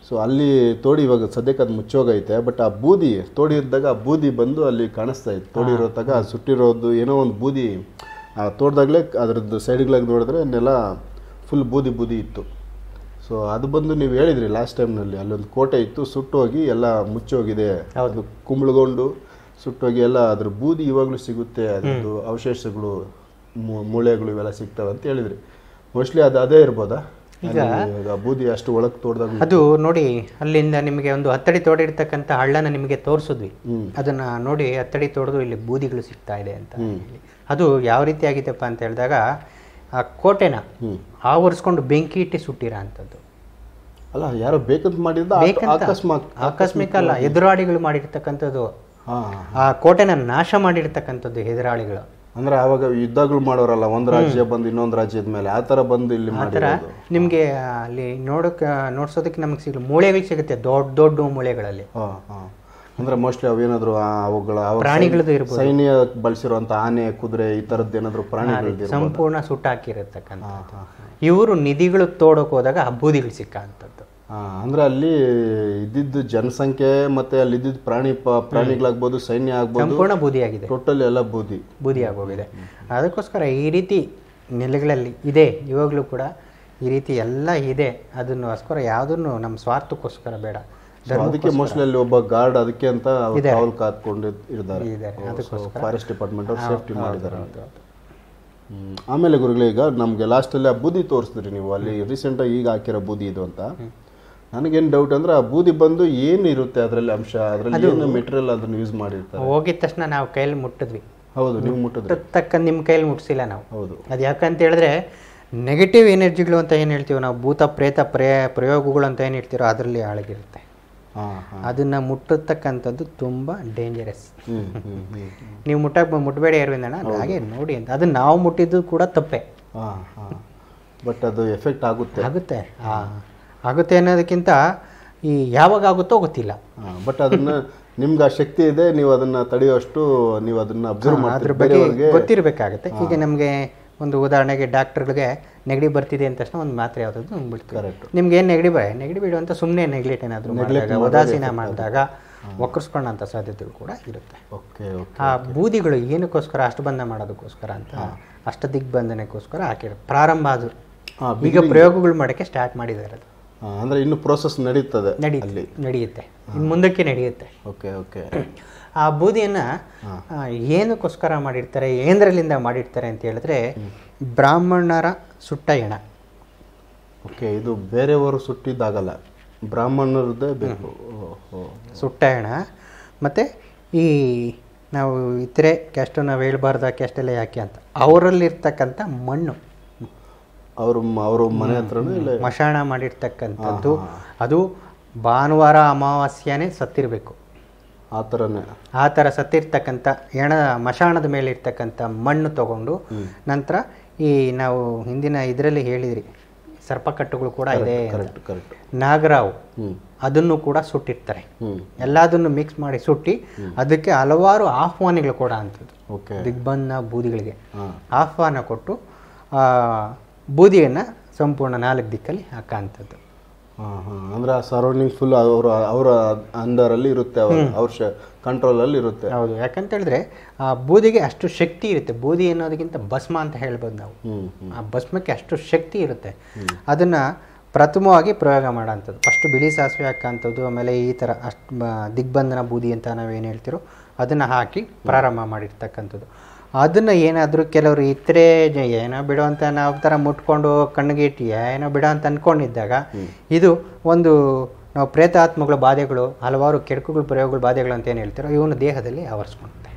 S1: ಸೊ ಅಲ್ಲಿ ತೋಡಿ ಇವಾಗ ಸದ್ಯಕ್ಕೆ ಅದು ಮುಚ್ಚೋಗೈತೆ ಬಟ್ ಆ ಬೂದಿ ತೋಡಿದ್ದಾಗ ಆ ಬೂದಿ ಬಂದು ಅಲ್ಲಿ ಕಾಣಿಸ್ತಾ ಇತ್ತು. ತೋಡಿ ಇರೋದಾಗ ಸುಟ್ಟಿರೋದು ಏನೋ ಒಂದು ಬೂದಿ ಆ ತೋಡ್ದಾಗಲೇ ಅದರದ್ದು ಸೈಡ್ಗಳಾಗಿ ನೋಡಿದ್ರೆ ನೆಲ ಫುಲ್ ಬೂದಿ ಬೂದಿ ಇತ್ತು. ಸೊ ಅದು ಬಂದು ನೀವು ಹೇಳಿದ್ರಿ ಲಾಸ್ಟ್ ಟೈಮ್ನಲ್ಲಿ ಅಲ್ಲೊಂದು ಕೋಟೆ ಇತ್ತು ಸುಟ್ಟೋಗಿ ಎಲ್ಲ ಮುಚ್ಚೋಗಿದೆ. ಅದು ಕುಂಬಳಗೊಂಡು ಸುಟ್ಟೋಗಿ ಎಲ್ಲ ಅದ್ರ ಬೂದಿ ಇವಾಗಲೂ ಸಿಗುತ್ತೆ ಅದ್ರದ್ದು ಅವಶೇಷಗಳು ಮೂಳೆಗಳು ಇವೆಲ್ಲ ಸಿಗ್ತವೆ ಅಂತ ಹೇಳಿದ್ರಿ. ಮೋಸ್ಟ್ಲಿ ಅದು ಅದೇ ಇರ್ಬೋದಾ? ಇವಾಗ ಬೂದಿ ಅಷ್ಟು ಒಳಗೆ ತೋಡ್ದಾಗ
S2: ಅದು ನೋಡಿ ಅಲ್ಲಿಂದ ನಿಮಗೆ ಒಂದು ಹತ್ತಡಿ ತೋಡಿರ್ತಕ್ಕಂಥ ಹಳ್ಳನ ನಿಮಗೆ ತೋರಿಸಿದ್ವಿ. ಅದನ್ನ ನೋಡಿ ಹತ್ತಡಿ ತೋಡಿದು ಇಲ್ಲಿ ಬೂದಿಗಳು ಸಿಗ್ತಾ ಇದೆ ಅಂತ ಹೇಳಿ. ಅದು ಯಾವ ರೀತಿ ಆಗಿದೆಪ್ಪ ಅಂತ ಹೇಳಿದಾಗ ಆ ಕೋಟೆನ ಆವರಿಸ್ಕೊಂಡು ಬೆಂಕಿ ಇಟ್ಟು ಸುಟ್ಟಿರ ಅಂಥದ್ದು.
S1: ಅಲ್ಲ ಯಾರೋ ಬೇಕಂತ
S2: ಮಾಡಿದ
S1: ಅಕಸ್ಮಾತ್
S2: ಆಕಸ್ಮಿಕ ಅಲ್ಲ ಎದುರಾಳಿಗಳು ಮಾಡಿರ್ತಕ್ಕಂಥದ್ದು. ಆ ಕೋಟೆನ ನಾಶ ಮಾಡಿರ್ತಕ್ಕಂಥದ್ದು ಎದುರಾಳಿಗಳು.
S1: ಅಂದ್ರೆ ಅವಾಗ ಯುದ್ಧಗಳು ಮಾಡೋರಲ್ಲ ಒಂದ್ ರಾಜ್ಯ ಬಂದು ಇನ್ನೊಂದು ರಾಜ್ಯದ ಮೇಲೆ ಆ ತರ ಬಂದು ಇಲ್ಲಿ ನಿಮ್ಗೆ
S2: ನಿಮಗೆ ಅಲ್ಲಿ ನೋಡಕ್ ನೋಡ್ಸೋದಕ್ಕೆ ನಮಗೆ ಸಿಗಲಿ. ಮೂಳೆಗಳು ಸಿಗುತ್ತೆ ದೊಡ್ಡ ದೊಡ್ಡ ಮೂಳೆಗಳಲ್ಲಿ.
S1: ಅಂದ್ರೆ ಮೋಸ್ಟ್ಲಿ ಅವೇನಾದ್ರು ಅವುಗಳ ಅವಾಗ
S2: ಪ್ರಾಣಿಗಳದ್ದು ಇರ್ಬೋದು.
S1: ಸೈನ್ಯ ಬಳಸಿರುವಂತ ಆನೆ ಕುದುರೆ ಈ ತರದ್ದು ಏನಾದ್ರು ಪ್ರಾಣಿಗಳು
S2: ಸಂಪೂರ್ಣ ಸುಟ್ಟಾಕಿರತಕ್ಕಂಥ ಇವರು ನಿಧಿಗಳು ತೋಡಕ್ ಹೋದಾಗ ಆ ಬೂದಿಗಳು ಸಿಕ್ಕ ಅಂಥದ್ದು
S1: ಹಾ ಅಂದ್ರೆ ಅಲ್ಲಿ ಇದ್ದಿದ್ದು ಜನಸಂಖ್ಯೆ ಮತ್ತೆ ಅಲ್ಲಿ ಇದ್ದಿದ್ದು ಪ್ರಾಣಿ ಪ- ಪ್ರಾಣಿಗಳಾಗ್ಬೋದು ಸೈನ್ಯ ಆಗ್ಬೋದು
S2: ಸಂಪೂರ್ಣ ಬೂದಿಯಾಗಿದೆ.
S1: ಟೋಟಲ್ ಎಲ್ಲ ಬೂದಿ.
S2: ಬೂದಿ ಆಗೋಗಿದೆ. ಅದಕ್ಕೋಸ್ಕರ ಈ ರೀತಿ ನೆಲೆಗಳಲ್ಲಿ ಇದೆ ಇವಾಗಲೂ ಕೂಡ ಈ ರೀತಿ ಎಲ್ಲ ಇದೆ. ಅದನ್ನೋಸ್ಕರ ಯಾವುದನ್ನು ನಮ್ಮ ಸ್ವಾರ್ಥಕ್ಕೋಸ್ಕರ ಬೇಡ.
S1: ಅದಕ್ಕೆ ಮೋಸ್ಟ್ಲಿ ಅಲ್ಲಿ ಒಬ್ಬ ಗಾರ್ಡ್ ಅದಕ್ಕೆ ಅಂತ ಕಾವಲು ಕಾತ್ಕೊಂಡು
S2: ಇದ್ದಾರೆ.
S1: ಫಾರೆಸ್ಟ್ ಡಿಪಾರ್ಟ್ಮೆಂಟ್ ಅವ್ರು ಸೇಫ್ಟಿ ಮಾಡಿದ್ದಾರೆ ಅಂತ. ಆಮೇಲೆ ಗುರುಗಳೇ ಈಗ ನಮಗೆ ಲಾಸ್ಟಲ್ಲಿ ಆ ಬೂದಿ ತೋರಿಸಿದ್ರಿ ನೀವು. ಅಲ್ಲಿ ರೀಸೆಂಟಾಗಿ ಈಗ ಹಾಕಿರೋ ಬೂದಿ ಇದು ಅಂತ. ನನಗೇನು ಡೌಟ್ ಅಂದ್ರೆ ಆ ಬೂದಿ ಬಂದು ಏನು ಇರುತ್ತೆ ಅದರಲ್ಲಿ ಅಂಶ? ಅದರಲ್ಲಿ ಏನು ಮೆಟೀರಿಯಲ್ ಅದನ್ನ ಯೂಸ್ ಮಾಡಿರ್ತಾರೆ?
S2: ಹೋಗಿದ ತಕ್ಷಣ ನಾವು ಕೈಯಲ್ಲಿ ಮುಟ್ಟಿದ್ವಿ.
S1: ಹೌದು ನೀವು ಮುಟ್ಟಿದ್ವಿ
S2: ತಕ್ಕ ನಿಮ್ಮ ಕೈಯಲ್ಲಿ ಮುಟ್ಟಿಸಿಲ್ಲ ನಾವು.
S1: ಹೌದು.
S2: ಅದು ಯಾಕಂತ ಹೇಳಿದ್ರೆ ನೆಗೆಟಿವ್ ಎನರ್ಜಿಗಳು ಅಂತ ಏನು ಹೇಳ್ತೀವಿ ನಾವು ಭೂತ ಪ್ರೇತ ಪ್ರಯ ಪ್ರಯೋಗಗಳು ಅಂತ ಏನು ಹೇಳ್ತೀರೋ ಅದರಲ್ಲಿ ಆಳಗಿರುತ್ತೆ.
S1: ಹಾಂ ಹಾಂ.
S2: ಅದನ್ನು ಮುಟ್ಟತಕ್ಕಂಥದ್ದು ತುಂಬ ಡೇಂಜರಸ್ ನೀವು ಮುಟ್ಟಕ್ಕೆ ಮುಟ್ಟಬೇಡಿ ಅರವಿಂದಣ್ಣ ಹಾಗೆ ನೋಡಿ ಅಂತ. ಅದು ನಾವು ಮುಟ್ಟಿದ್ದು ಕೂಡ ತಪ್ಪೆ.
S1: ಹಾಂ ಹಾಂ. ಬಟ್ ಅದು ಎಫೆಕ್ಟ್ ಆಗುತ್ತೆ.
S2: ಆಗುತ್ತೆ. ಆ, ಆಗುತ್ತೆ ಅನ್ನೋದಕ್ಕಿಂತ ಈ ಯಾವಾಗ ಆಗುತ್ತೋ ಗೊತ್ತಿಲ್ಲ.
S1: ಬಟ್ ಅದನ್ನ ನಿಮ್ಗೆ ಆ ಶಕ್ತಿ ಇದೆ ನೀವು ಅದನ್ನ ತಡೆಯುವಷ್ಟು ನೀವು ಅದನ್ನ ಅಬ್ಸರ್ವ್
S2: ಅದ್ರ ಬಗ್ಗೆ ಗೊತ್ತಿರಬೇಕಾಗುತ್ತೆ. ಈಗ ನಮಗೆ ಒಂದು ಉದಾಹರಣೆಗೆ ಡಾಕ್ಟರ್ಗಳಿಗೆ ನೆಗಡಿ ಬರ್ತಿದೆ ಅಂತ ತಕ್ಷಣ ಒಂದು ಮಾತ್ರೆ ಯಾವುದಾದ್ರು ಬಿಡ್ತೀವಿ
S1: ಕರೆಕ್ಟ್
S2: ನಿಮ್ಗೆ ಏನು ನೆಗಡಿ ಬರ ನೆಗಡಿ ಬಿಡು ಅಂತ ಸುಮ್ಮನೆ ನೆಗ್ಲೆಟ್ ಏನಾದರೂ ಮಾಡಿದಾಗ ಉದಾಸೀನ ಮಾಡಿದಾಗ ಒಕ್ಕರ್ಸ್ಕೊಳ್ಳೋಂಥ ಸಾಧ್ಯತೆಗಳು ಕೂಡ ಇರುತ್ತೆ.
S1: ಓಕೆ ಓಕೆ
S2: ಆ ಬೂದಿಗಳು ಏನಕ್ಕೋಸ್ಕರ ಅಷ್ಟಬಂಧ ಮಾಡೋದಕ್ಕೋಸ್ಕರ ಅಂತ ಅಷ್ಟ ದಿಗ್ಬಂಧನಕ್ಕೋಸ್ಕರ ಹಾಕಿರೋ ಪ್ರಾರಂಭ
S1: ಆದ್ರು
S2: ಈಗ ಪ್ರಯೋಗಗಳು ಮಾಡೋಕ್ಕೆ ಸ್ಟಾರ್ಟ್ ಮಾಡಿದ್ದಾರೆ ಅದು.
S1: ಅಂದ್ರೆ ಇನ್ನು ಪ್ರೋಸೆಸ್ ನಡೀತದೆ
S2: ನಡೆಯುತ್ತೆ. ನಡೆಯುತ್ತೆ ಇನ್ನು ಮುಂದಕ್ಕೆ ನಡೆಯುತ್ತೆ.
S1: Okay okay.
S2: ಆ ಬೂದಿಯನ್ನು ಏನಕ್ಕೋಸ್ಕರ ಮಾಡಿರ್ತಾರೆ ಏಂದ್ರಲಿಂದ ಮಾಡಿರ್ತಾರೆ ಅಂತ ಹೇಳಿದ್ರೆ ಬ್ರಾಹ್ಮಣರ ಸುಟ್ಟ ಎಣ
S1: ಓಕೆ ಇದು ಬೇರೆಯವರು ಸುಟ್ಟಿದ್ದಾಗಲ್ಲ. ಬ್ರಾಹ್ಮಣರದ್ದೇ ಬೇಕು.
S2: ಸುಟ್ಟ ಎಣ ಮತ್ತು ಈ ನಾವು ಇತರೆ ಕ್ಯಾಸ್ಟು ನಾವು ಹೇಳ್ಬಾರ್ದ ಕ್ಯಾಸ್ಟೆಲ್ಲ ಯಾಕೆ ಅಂತ. ಅವರಲ್ಲಿರ್ತಕ್ಕಂಥ ಮಣ್ಣು.
S1: ಅವ್ರ ಅವರು ಮನೆ ಹತ್ರನೂ
S2: ಮಶಾಣ ಮಾಡಿರ್ತಕ್ಕಂಥದ್ದು. ಅದು ಭಾನುವಾರ ಅಮಾವಾಸ್ಯನೇ ಸತ್ತಿರಬೇಕು.
S1: ಆ ಥರನೇ.
S2: ಆ ಥರ ಸತ್ತಿರ್ತಕ್ಕಂಥ ಎಣ ಮಶಾಣದ ಮೇಲೆ ಇರ್ತಕ್ಕಂಥ ಮಣ್ಣು ತಗೊಂಡು ನಂತರ ಈ ನಾವು ಹಿಂದಿನ ಇದರಲ್ಲಿ ಹೇಳಿದ್ರಿ ಸರ್ಪಕಟ್ಟುಗಳು ಕೂಡ ಇದೆ ನಾಗರಾವ್ ಅದನ್ನು ಕೂಡ ಸುಟ್ಟಿರ್ತಾರೆ. ಎಲ್ಲದನ್ನು ಮಿಕ್ಸ್ ಮಾಡಿ ಸುಟ್ಟಿ ಅದಕ್ಕೆ ಹಲವಾರು ಆಹ್ವಾನಗಳು ಕೂಡ ಅಂತದ್ದು
S1: ಓಕೆ.
S2: ದಿಗ್ಬಂಧನ ಬೂದಿಗಳಿಗೆ. ಆಹ್ವಾನ ಕೊಟ್ಟು ಬೂದಿಯನ್ನು ಸಂಪೂರ್ಣ ನಾಲ್ಕು ದಿಕ್ಕಲ್ಲಿ ಹಾಕೋಂಥದ್ದು
S1: ಹಾಂ ಹಾಂ. ಅಂದರೆ ಆ ಸರೌಂಡಿಂಗ್ ಫುಲ್ ಅವರ ಅವರ ಅಂದರಲ್ಲಿ ಇರುತ್ತೆ ಅವ್ರ ಶ ಕಂಟ್ರೋಲಲ್ಲಿ ಇರುತ್ತೆ.
S2: ಹೌದು. ಯಾಕಂತ ಹೇಳಿದ್ರೆ ಆ ಬೂದಿಗೆ ಅಷ್ಟು ಶಕ್ತಿ ಇರುತ್ತೆ. ಬೂದಿ ಅನ್ನೋದಕ್ಕಿಂತ ಭಸ್ಮ ಅಂತ ಹೇಳ್ಬೋದು ನಾವು. ಆ ಭಸ್ಮಕ್ಕೆ ಅಷ್ಟು ಶಕ್ತಿ ಇರುತ್ತೆ. ಅದನ್ನು ಪ್ರಥಮವಾಗಿ ಪ್ರಯೋಗ ಮಾಡೋಂಥದ್ದು ಫಸ್ಟ್ ಬಿಳಿ ಸಾಸಿವೆ ಹಾಕೋಂಥದ್ದು ಆಮೇಲೆ ಈ ಥರ ಅಷ್ಟು ದಿಗ್ಬಂಧನ ಬೂದಿ ಅಂತ ನಾವೇನು ಹೇಳ್ತಿರೋ ಅದನ್ನು ಹಾಕಿ ಪ್ರಾರಂಭ ಮಾಡಿರ್ತಕ್ಕಂಥದ್ದು. ಅದನ್ನು ಏನಾದರೂ ಕೆಲವರು ಇತರೆ ಏನೋ ಬಿಡೋ ಅಂತ ನಾವು ಥರ ಮುಟ್ಕೊಂಡು ಕಣ್ಣಿಗೆ ಇಟ್ಟು ಏನೋ ಬಿಡೋ ಅಂತ ಅಂದ್ಕೊಂಡಿದ್ದಾಗ ಇದು ಒಂದು ನಾವು ಪ್ರೇತಾತ್ಮಗಳ ಬಾಧೆಗಳು ಹಲವಾರು ಕೆಡಕುಗಳು ಪ್ರಯೋಗಗಳ ಬಾಧೆಗಳು ಅಂತ ಏನು ಹೇಳ್ತಾರೋ ಇವನು ದೇಹದಲ್ಲಿ ಆವರಿಸ್ಕೊಳುತ್ತೆ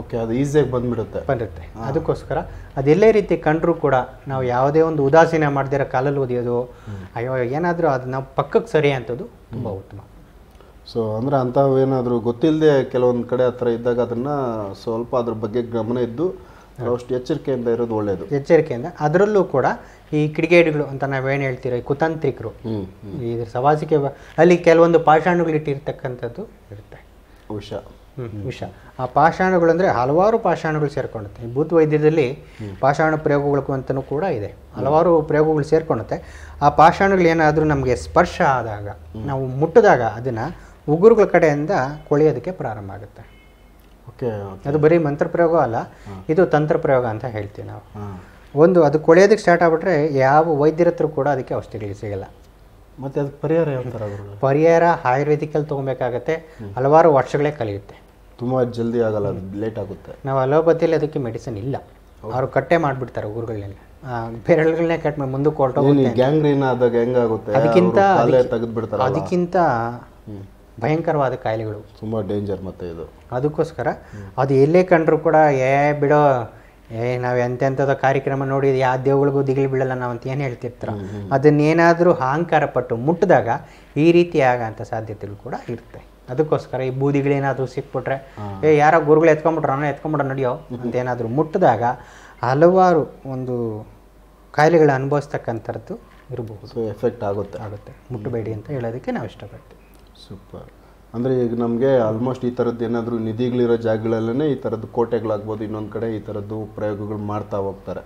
S1: ಓಕೆ ಅದು ಈಸಿಯಾಗಿ ಬಂದ್ಬಿಡುತ್ತೆ.
S2: ಬಂದಿರುತ್ತೆ. ಅದಕ್ಕೋಸ್ಕರ ಅದೆಲ್ಲೇ ರೀತಿ ಕಂಡರೂ ಕೂಡ ನಾವು ಯಾವುದೇ ಒಂದು ಉದಾಸೀನ ಮಾಡದಿರೋ ಕಾಲಲ್ಲಿ ಓದಿಯೋದು ಅಯ್ಯೋ ಏನಾದರೂ ಅದು ನಾವು ಪಕ್ಕಕ್ಕೆ ಸರಿ ಅಂತದ್ದು ತುಂಬ ಉತ್ತಮ.
S1: ಸೊ ಅಂದರೆ ಅಂಥವೇನಾದರೂ ಗೊತ್ತಿಲ್ಲದೆ ಕೆಲವೊಂದು ಕಡೆ ಹತ್ರ ಥರ ಇದ್ದಾಗ ಅದನ್ನು ಸ್ವಲ್ಪ ಅದ್ರ ಬಗ್ಗೆ ಗಮನ ಇದ್ದು ಅಷ್ಟು ಎಚ್ಚರಿಕೆಯಿಂದ ಇರೋದು ಒಳ್ಳೆಯದು
S2: ಎಚ್ಚರಿಕೆಯಿಂದ. ಅದರಲ್ಲೂ ಕೂಡ ಈ ಕಿಡಿಗೇಡಿಗಳು ಅಂತ ನಾವೇನು ಹೇಳ್ತೀರ ಈ ಕುತಂತ್ರಿಕರು.
S1: ಇದ್ರ
S2: ಈ ಸವಾಸಿಕೆ ಅಲ್ಲಿ ಕೆಲವೊಂದು ಪಾಷಾಣುಗಳು ಇಟ್ಟಿರ್ತಕ್ಕಂಥದ್ದು ಇರುತ್ತೆ.
S1: ವಿಷ.
S2: ಹ್ಞೂ ವಿಷ. ಆ ಪಾಷಾಣಗಳು ಅಂದರೆ ಹಲವಾರು ಪಾಷಾಣಗಳು ಸೇರ್ಕೊಳ್ಳುತ್ತೆ ಭೂತ ವೈದ್ಯದಲ್ಲಿ ಪಾಷಾಣ ಪ್ರಯೋಗಗಳು ಅಂತಲೂ ಕೂಡ ಇದೆ. ಹಲವಾರು ಪ್ರಯೋಗಗಳು ಸೇರ್ಕೊಳ್ಳುತ್ತೆ ಆ ಪಾಷಾಣಗಳು ಏನಾದರೂ ನಮಗೆ ಸ್ಪರ್ಶ ಆದಾಗ ನಾವು ಮುಟ್ಟಿದಾಗ ಅದನ್ನು ಉಗುರುಗಳ ಕಡೆಯಿಂದ ಕೊಳೆಯೋದಕ್ಕೆ ಪ್ರಾರಂಭ ಆಗುತ್ತೆ.
S1: ಓಕೆ
S2: ಅದು ಬರೀ ಮಂತ್ರ ಪ್ರಯೋಗ ಅಲ್ಲ ಇದು ತಂತ್ರ ಪ್ರಯೋಗ ಅಂತ ಹೇಳ್ತೀವಿ ನಾವು. ಒಂದು ಅದು ಕೊಳೆಯೋದಕ್ಕೆ ಸ್ಟಾರ್ಟ್ ಆಗ್ಬಿಟ್ರೆ ಯಾವ ವೈದ್ಯರ ಹತ್ರ ಕೂಡ ಅದಕ್ಕೆ ಔಷಧಿಗಳಿಗೆ ಸಿಗಲ್ಲ.
S1: ಮತ್ತೆ ಅದಕ್ಕೆ ಪರಿಹಾರ ಯಾವ ಥರ ಗುರುಗಳೇ?
S2: ಪರಿಹಾರ ಆಯುರ್ವೇದಿಕಲ್ಲಿ ತೊಗೊಬೇಕಾಗತ್ತೆ ಹಲವಾರು ವರ್ಷಗಳೇ ಕಲಿಯುತ್ತೆ
S1: ತುಂಬ ಜಲ್ದಿ ಆಗಲ್ಲ ಅದು ಲೇಟ್ ಆಗುತ್ತೆ.
S2: ನಾವು ಅಲೋಪತಿಯಲ್ಲಿ ಅದಕ್ಕೆ ಮೆಡಿಸಿನ್ ಇಲ್ಲ. ಅವರು ಕಟ್ಟೆ ಮಾಡಿಬಿಡ್ತಾರೆ ಉಗುರುಗಳನ್ನೆಲ್ಲ. ಬೆರಳುಗಳನ್ನೇ ಕಟ್ ಮಾಡಿ ಮುಂದಕ್ಕೆ ಹೊರಟೋಗುತ್ತೆ.
S1: ಗ್ಯಾಂಗ್ರೀನ್ ಆದಾಗ ಹೆಂಗಾಗುತ್ತೆ?
S2: ಅದಕ್ಕಿಂತ ಅದಕ್ಕಿಂತ ಭಯಂಕರವಾದ ಕಾಯಿಲೆಗಳು.
S1: ತುಂಬ ಡೇಂಜರ್ ಮತ್ತೆ ಇದು.
S2: ಅದಕ್ಕೋಸ್ಕರ ಅದು ಎಲ್ಲೇ ಕಂಡ್ರು ಕೂಡ ಏ ಬಿಡೋ ಏ ನಾವು ಎಂತೆಂಥದ್ದು ಕಾರ್ಯಕ್ರಮ ನೋಡಿ ಯಾವ ದೇವಗಳಿಗೂ ದಿಗಿಲು ಬಿಡಲ್ಲ ನಾವು ಅಂತ ಏನು ಹೇಳ್ತಿರ್ತಾರ? ಅದನ್ನೇನಾದರೂ ಅಹಂಕಾರ ಪಟ್ಟು ಮುಟ್ಟಿದಾಗ ಈ ರೀತಿ ಆಗಂಥ ಸಾಧ್ಯತೆಗಳು ಕೂಡ ಇರುತ್ತೆ. ಅದಕ್ಕೋಸ್ಕರ ಈ ಬೂದಿಗಳೇನಾದರೂ ಸಿಕ್ಬಿಟ್ರೆ ಏ ಯಾರೋ ಗುರುಗಳು ಎತ್ಕೊಂಬಿಟ್ರ ನಾನು ಎತ್ಕೊಂಬಿಟ್ರ ನಡಿಯೋ? ಅಂತ ಏನಾದರೂ ಮುಟ್ಟಿದಾಗ ಹಲವಾರು ಒಂದು ಕಾಯಿಲೆಗಳು ಅನುಭವಿಸ್ತಕ್ಕಂಥದ್ದು ಇರಬಹುದು
S1: ಎಫೆಕ್ಟ್ ಆಗುತ್ತೆ.
S2: ಆಗುತ್ತೆ. ಮುಟ್ಟಬೇಡಿ ಅಂತ ಹೇಳೋದಕ್ಕೆ ನಾವು ಇಷ್ಟಪಡ್ತೀವಿ.
S1: ಸೂಪರ್ ಅಂದರೆ ಈಗ ನಮಗೆ ಆಲ್ಮೋಸ್ಟ್ ಈ ಥರದ್ದು ಏನಾದರೂ ನಿಧಿಗಳಿರೋ ಜಾಗಗಳಲ್ಲೇ ಈ ಥರದ್ದು ಕೋಟೆಗಳಾಗ್ಬೋದು ಇನ್ನೊಂದು ಕಡೆ ಈ ಥರದ್ದು ಪ್ರಯೋಗಗಳು ಮಾಡ್ತಾ ಹೋಗ್ತಾರೆ.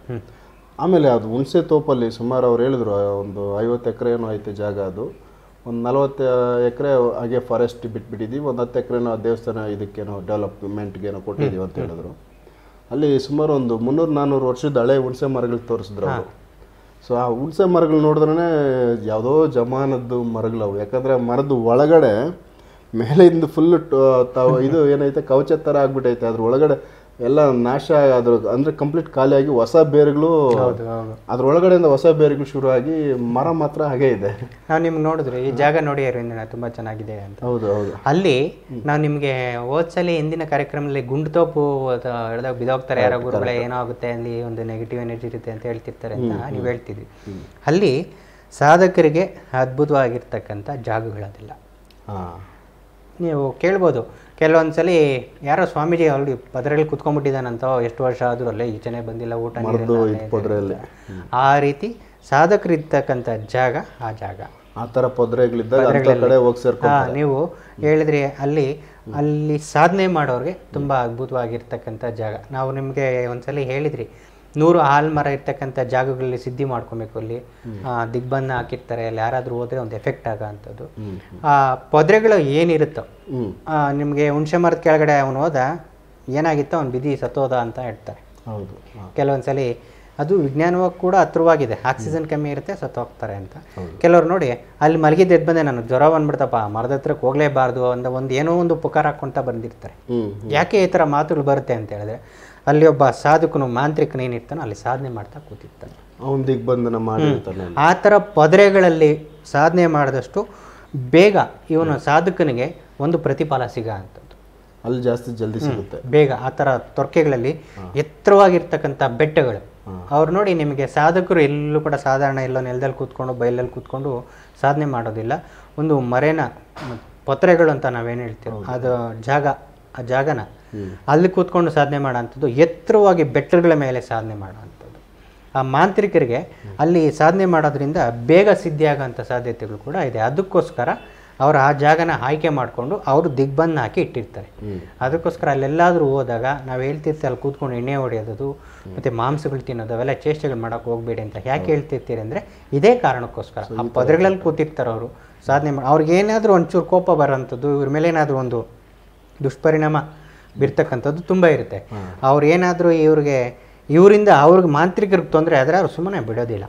S1: ಆಮೇಲೆ ಅದು ಹುಣಸೆ ತೋಪಲ್ಲಿ ಸುಮಾರು ಅವ್ರು ಹೇಳಿದ್ರು ಒಂದು ಐವತ್ತು ಎಕರೆ ಏನೋ ಐತೆ ಜಾಗ ಅದು. ಒಂದು ನಲವತ್ತು ಎಕರೆ ಹಾಗೆ ಫಾರೆಸ್ಟ್ ಬಿಟ್ಬಿಟ್ಟಿದ್ದೀವಿ ಒಂದು ಹತ್ತು ಎಕರೆನೋ ನಾವು ದೇವಸ್ಥಾನ ಇದಕ್ಕೇನೋ ಡೆವಲಪ್ಮೆಂಟ್ಗೇನೋ ಕೊಟ್ಟಿದ್ದೀವಿ ಅಂತ ಹೇಳಿದ್ರು. ಅಲ್ಲಿ ಸುಮಾರು ಒಂದು ಮುನ್ನೂರು ನಾನ್ನೂರು ವರ್ಷದ ಹಳೆ ಹುಣಸೆ ಮರಗಳು ತೋರಿಸಿದ್ರು ಅವರು. ಸೊ ಆ ಹುಣಸೆ ಮರಗಳು ನೋಡಿದ್ರೆ ಯಾವುದೋ ಜಮಾನದ್ದು ಮರಗಳವು. ಯಾಕಂದರೆ ಮರದ ಒಳಗಡೆ, ಮೇಲಿಂದ ಫುಲ್ ತಾವು ಇದು ಏನೈತೆ ಕವಚ ಥರ ಆಗ್ಬಿಟ್ಟೈತೆ ಅದ್ರ ಒಳಗಡೆ ಎಲ್ಲ ನಾಶ ಅದ್ರ ಅಂದ್ರೆ ಕಂಪ್ಲೀಟ್ ಖಾಲಿಯಾಗಿ ಹೊಸ ಬೇರುಗಳು ಅದ್ರ ಒಳಗಡೆಯಿಂದ ಹೊಸ ಬೇರುಗಳು ಶುರುವಾಗಿ ಮರ ಮಾತ್ರ ಹಾಗೆ ಇದೆ.
S2: ನಾವು ನಿಮ್ಗೆ ನೋಡಿದ್ರೆ ಈ ಜಾಗ ನೋಡಿ ಅರವಿಂದಣ್ಣ ತುಂಬಾ ಚೆನ್ನಾಗಿದೆ ಅಂತ.
S1: ಹೌದು ಹೌದು.
S2: ಅಲ್ಲಿ ನಾವು ನಿಮಗೆ ಹೋದ್ಸಲಿ ಹಿಂದಿನ ಕಾರ್ಯಕ್ರಮದಲ್ಲಿ ಗುಂಡ್ತೋಪು ಹಿಡ್ದಾಗ ಬಿದೋಗ್ತಾರೆ ಯಾರೋ ಗುರುಗಳೇ ಏನೋ ಆಗುತ್ತೆ ಅಲ್ಲಿ ಒಂದು ನೆಗೆಟಿವ್ ಎನರ್ಜಿ ಇರುತ್ತೆ ಅಂತ ಹೇಳ್ತಿರ್ತಾರೆ ಅಂತ ನೀವು ಹೇಳ್ತಿದ್ವಿ ಅಲ್ಲಿ ಸಾಧಕರಿಗೆ ಅದ್ಭುತವಾಗಿರ್ತಕ್ಕಂಥ ಜಾಗಗಳದಿಲ್ಲ. ನೀವು ಕೇಳ್ಬೋದು. ಕೆಲವೊಂದ್ಸಲಿ ಯಾರೋ ಸ್ವಾಮೀಜಿ ಆಲ್ರೆಡಿ ಪದರಲ್ಲಿ ಕುತ್ಕೊಂಡ್ಬಿಟ್ಟಿದ್ದಾನಂತ ಎಷ್ಟು ವರ್ಷ ಆದರೂ ಅಲ್ಲೇ ಈಚೆನೆ ಬಂದಿಲ್ಲ ಊಟ ಅಲ್ಲೇ. ಆ ರೀತಿ ಸಾಧಕರಿರ್ತಕ್ಕಂಥ ಜಾಗ ಆ ಜಾಗ.
S1: ಆ ಥರ ಪೊದ್ರೆಗಳಿದ್ದಾಗ
S2: ನೀವು ಹೇಳಿದ್ರಿ ಅಲ್ಲಿ ಅಲ್ಲಿ ಸಾಧನೆ ಮಾಡೋರಿಗೆ ತುಂಬ ಅದ್ಭುತವಾಗಿರ್ತಕ್ಕಂಥ ಜಾಗ. ನಾವು ನಿಮಗೆ ಒಂದ್ಸಲಿ ಹೇಳಿದ್ರಿ ನೂರು ಹಾಲ್ ಮರ ಇರ್ತಕ್ಕಂಥ ಜಾಗಗಳಲ್ಲಿ ಸಿದ್ಧಿ ಮಾಡ್ಕೊಬೇಕು ಅಲ್ಲಿ. ದಿಗ್ಬಂಧ ಹಾಕಿರ್ತಾರೆ ಅಲ್ಲಿ ಯಾರಾದರೂ ಹೋದ್ರೆ ಒಂದು ಎಫೆಕ್ಟ್ ಆಗೋ ಅಂಥದ್ದು ಆ ಪೊದ್ರೆಗಳು ಏನಿರುತ್ತೋ ನಿಮಗೆ ಹುಣಸೆ ಮರದ ಕೆಳಗಡೆ ಅವನು ಹೋದ ಏನಾಗಿತ್ತು ಅವ್ನು ಬಿದಿ ಸತ್ತೋದ ಅಂತ ಹೇಳ್ತಾರೆ.
S1: ಹೌದು
S2: ಕೆಲವೊಂದ್ಸಲಿ ಅದು ವಿಜ್ಞಾನವಾಗಿ ಕೂಡ ಹತ್ರವಾಗಿದೆ. ಆಕ್ಸಿಜನ್ ಕಮ್ಮಿ ಇರುತ್ತೆ ಸತ್ತು ಹೋಗ್ತಾರೆ ಅಂತ ಕೆಲವ್ರು ನೋಡಿ ಅಲ್ಲಿ ಮಲಗಿದ್ದು ಎದ್ದು ಬಂದೆ ನಾನು ಜ್ವರ ಬಂದ್ಬಿಡ್ತಪ್ಪ ಮರದ ಹತ್ರಕ್ಕೆ ಹೋಗ್ಲೇಬಾರ್ದು ಅಂತ ಒಂದು ಏನೋ ಒಂದು ಉಪಕಾರ ಹಾಕ್ಕೊಂತ ಬಂದಿರ್ತಾರೆ. ಯಾಕೆ ಈ ಥರ ಮಾತುಗಳು ಬರುತ್ತೆ ಅಂತ ಹೇಳಿದ್ರೆ ಅಲ್ಲಿ ಒಬ್ಬ ಸಾಧಕನು ಮಾಂತ್ರಿಕನು ಏನಿರ್ತಾನೋ ಅಲ್ಲಿ ಸಾಧನೆ ಮಾಡ್ತಾ ಕೂತಿರ್ತಾನೆ.
S1: ಅವನ ದಿಗ್ಬಂಧನ ಮಾಡಿರ್ತಾನೆ
S2: ಆ ಥರ ಪದರೆಗಳಲ್ಲಿ ಸಾಧನೆ ಮಾಡಿದಷ್ಟು ಬೇಗ ಇವನು ಸಾಧಕನಿಗೆ ಒಂದು ಪ್ರತಿಫಲ ಸಿಗ ಅಂಥದ್ದು
S1: ಅಲ್ಲಿ ಜಾಸ್ತಿ ಜಲ್ದಿ ಸಿಗುತ್ತೆ.
S2: ಬೇಗ ಆ ಥರ ತೊರ್ಕೆಗಳಲ್ಲಿ ಎತ್ತರವಾಗಿರ್ತಕ್ಕಂಥ ಬೆಟ್ಟಗಳು. ಅವ್ರು ನೋಡಿ ನಿಮಗೆ ಸಾಧಕರು ಎಲ್ಲೂ ಕೂಡ ಸಾಧಾರಣ ಎಲ್ಲೋ ನೆಲದಲ್ಲಿ ಕೂತ್ಕೊಂಡು ಬಯಲಲ್ಲಿ ಕೂತ್ಕೊಂಡು ಸಾಧನೆ ಮಾಡೋದಿಲ್ಲ. ಒಂದು ಮರೇನ ಪತ್ರೆಗಳು ಪೊತ್ರೆಗಳು ಅಂತ ನಾವೇನು ಹೇಳ್ತೀವಿ. ಅದು ಜಾಗ ಆ ಜಾಗನ ಅಲ್ಲಿ ಕೂತ್ಕೊಂಡು ಸಾಧನೆ ಮಾಡೋಂಥದ್ದು ಎತ್ತರವಾಗಿ ಬೆಟ್ಟಗಳ ಮೇಲೆ ಸಾಧನೆ ಮಾಡೋವಂಥದ್ದು. ಆ ಮಾಂತ್ರಿಕರಿಗೆ ಅಲ್ಲಿ ಸಾಧನೆ ಮಾಡೋದ್ರಿಂದ ಬೇಗ ಸಿದ್ಧಿಯಾಗೋಂಥ ಸಾಧ್ಯತೆಗಳು ಕೂಡ ಇದೆ. ಅದಕ್ಕೋಸ್ಕರ ಅವರು ಆ ಜಾಗನ ಆಯ್ಕೆ ಮಾಡಿಕೊಂಡು ಅವರು ದಿಗ್ಬಂಧನ ಹಾಕಿ ಇಟ್ಟಿರ್ತಾರೆ. ಅದಕ್ಕೋಸ್ಕರ ಅಲ್ಲೆಲ್ಲಾದರೂ ಹೋದಾಗ ನಾವು ಹೇಳ್ತಿರ್ತೀವಿ ಅಲ್ಲಿ ಕೂತ್ಕೊಂಡು ಎಣ್ಣೆ ಹೊಡೆಯೋದು ಮತ್ತು ಮಾಂಸಗಳು ತಿನ್ನೋದು ಅವೆಲ್ಲ ಚೇಷ್ಟೆಗಳು ಮಾಡೋಕೆ ಹೋಗಬೇಡಿ ಅಂತ ಯಾಕೆ ಹೇಳ್ತಿರ್ತೀರಿ ಅಂದರೆ ಇದೇ ಕಾರಣಕ್ಕೋಸ್ಕರ. ಆ ಪದರಗಳಲ್ಲಿ ಕೂತಿರ್ತಾರೆ ಅವರು ಸಾಧನೆ ಮಾಡಿ ಅವ್ರಿಗೇನಾದರೂ ಒಂಚೂರು ಕೋಪ ಬರೋಂಥದ್ದು ಇವ್ರ ಮೇಲೆ ಏನಾದರೂ ಒಂದು ದುಷ್ಪರಿಣಾಮ ಬೀರ್ತಕ್ಕಂಥದ್ದು ತುಂಬ ಇರುತ್ತೆ. ಅವ್ರು ಏನಾದರೂ ಇವ್ರಿಗೆ ಇವರಿಂದ ಅವ್ರಿಗೆ ಮಾಂತ್ರಿಕರಿಗೆ ತೊಂದರೆ ಆದರೆ ಅವ್ರು ಸುಮ್ಮನೆ ಬಿಡೋದಿಲ್ಲ.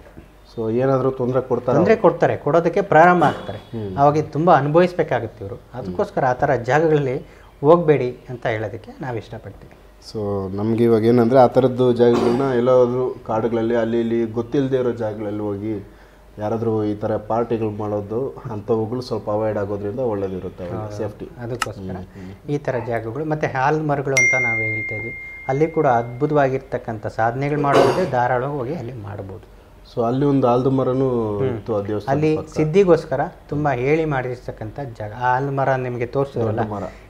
S1: ಸೊ ಏನಾದರೂ ತೊಂದರೆ ಕೊಡ್ತಾರೆ
S2: ತೊಂದರೆ ಕೊಡ್ತಾರೆ ಕೊಡೋದಕ್ಕೆ ಪ್ರಾರಂಭ ಆಗ್ತಾರೆ. ಅವಾಗ ತುಂಬ ಅನುಭವಿಸ್ಬೇಕಾಗುತ್ತೆ ಇವರು. ಅದಕ್ಕೋಸ್ಕರ ಆ ಥರ ಜಾಗಗಳಲ್ಲಿ ಹೋಗಬೇಡಿ ಅಂತ ಹೇಳೋದಕ್ಕೆ ನಾವು ಇಷ್ಟಪಡ್ತೀವಿ.
S1: ಸೊ ನಮ್ಗೆ ಇವಾಗ ಏನಂದ್ರೆ ಆ ಥರದ್ದು ಜಾಗಗಳನ್ನ ಎಲ್ಲಾದರೂ ಕಾಡುಗಳಲ್ಲಿ ಅಲ್ಲಿ ಇಲ್ಲಿ ಗೊತ್ತಿಲ್ಲದೆ ಇರೋ ಜಾಗಗಳಲ್ಲಿ ಹೋಗಿ ಯಾರಾದರೂ ಈ ಥರ ಪಾರ್ಟಿಗಳು ಮಾಡೋದು ಅಂಥವುಗಳು ಸ್ವಲ್ಪ ಅವಾಯ್ಡ್ ಆಗೋದ್ರಿಂದ ಒಳ್ಳೇದಿರುತ್ತೆ ಸೇಫ್ಟಿ
S2: ಅದಕ್ಕೋಸ್ಕರ. ಈ ಥರ ಜಾಗಗಳು ಮತ್ತು ಹಾಲ್ ಮರಗಳು ಅಂತ ನಾವು ಹೇಳ್ತಾ ಇದ್ವಿ. ಅಲ್ಲಿ ಕೂಡ ಅದ್ಭುತವಾಗಿರ್ತಕ್ಕಂಥ ಸಾಧನೆಗಳು ಮಾಡೋದ್ರೆ ಧಾರಾಳವಾಗಿ ಹೋಗಿ ಅಲ್ಲಿ ಮಾಡ್ಬೋದು.
S1: ಸೊ ಅಲ್ಲಿ ಒಂದು ಆಲ್ದು ಮರನೂ ಇತ್ತು ದೇವಸ್ಥಾನ
S2: ಅಲ್ಲಿ ಸಿದ್ಧಿಗೋಸ್ಕರ ತುಂಬ ಹೇಳಿ ಮಾಡಿರ್ತಕ್ಕಂಥ ಜಾಗ. ಆ ಆಲ್ ಮರ ನಿಮಗೆ ತೋರಿಸಿದ್ರಲ್ಲ.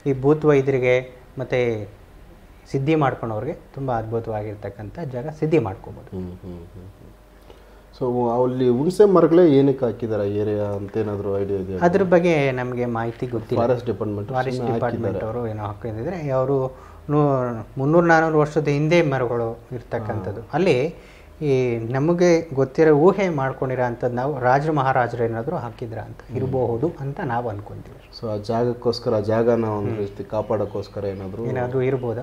S2: ಈ ಭೂತ ವೈದ್ಯರಿಗೆ ಮತ್ತು ಸಿದ್ಧಿ ಮಾಡ್ಕೊಂಡವ್ರಿಗೆ ತುಂಬ ಅದ್ಭುತವಾಗಿರ್ತಕ್ಕಂಥ ಜಾಗ ಸಿದ್ಧಿ ಮಾಡ್ಕೊಬೋದು.
S1: ಸೊ ಅಲ್ಲಿ ಹುಣಸೆ ಮರಗಳೇ ಏನಕ್ಕೆ ಹಾಕಿದಾರೆ ಏರಿಯಾ ಅಂತ ಏನಾದರೂ ಐಡಿಯಾ ಇದೆಯಾ?
S2: ಅದ್ರ ಬಗ್ಗೆ ನಮಗೆ ಮಾಹಿತಿ ಗೊತ್ತಿಲ್ಲ.
S1: ಫಾರೆಸ್ಟ್ ಡಿಪಾರ್ಟ್ಮೆಂಟ್
S2: ಫಾರೆಸ್ಟ್ ಡಿಪಾರ್ಟ್ಮೆಂಟ್ ಅವರು ಏನೋ ಹಾಕಿದ್ರೆ ಅವರು ನೂ ಮುನ್ನೂರು ನಾನ್ನೂರು ವರ್ಷದ ಹಿಂದೆ ಮರಗಳು ಇರ್ತಕ್ಕಂಥದ್ದು. ಅಲ್ಲಿ ಈ ನಮಗೆ ಗೊತ್ತಿರೋ ಊಹೆ ಮಾಡ್ಕೊಂಡಿರೋ ಅಂಥದ್ದು ನಾವು ರಾಜರು ಮಹಾರಾಜರು ಏನಾದರೂ ಹಾಕಿದ್ರ ಅಂತ ಇರಬಹುದು ಅಂತ ನಾವು ಅನ್ಕೊಂತೀವಿ.
S1: ಸೊ ಆ ಜಾಗಕ್ಕೋಸ್ಕರ ಆ ಜಾಗನ ಒಂದು ರೀತಿ ಕಾಪಾಡೋಕ್ಕೋಸ್ಕರ ಏನಾದರೂ
S2: ಏನಾದರೂ ಇರ್ಬೋದು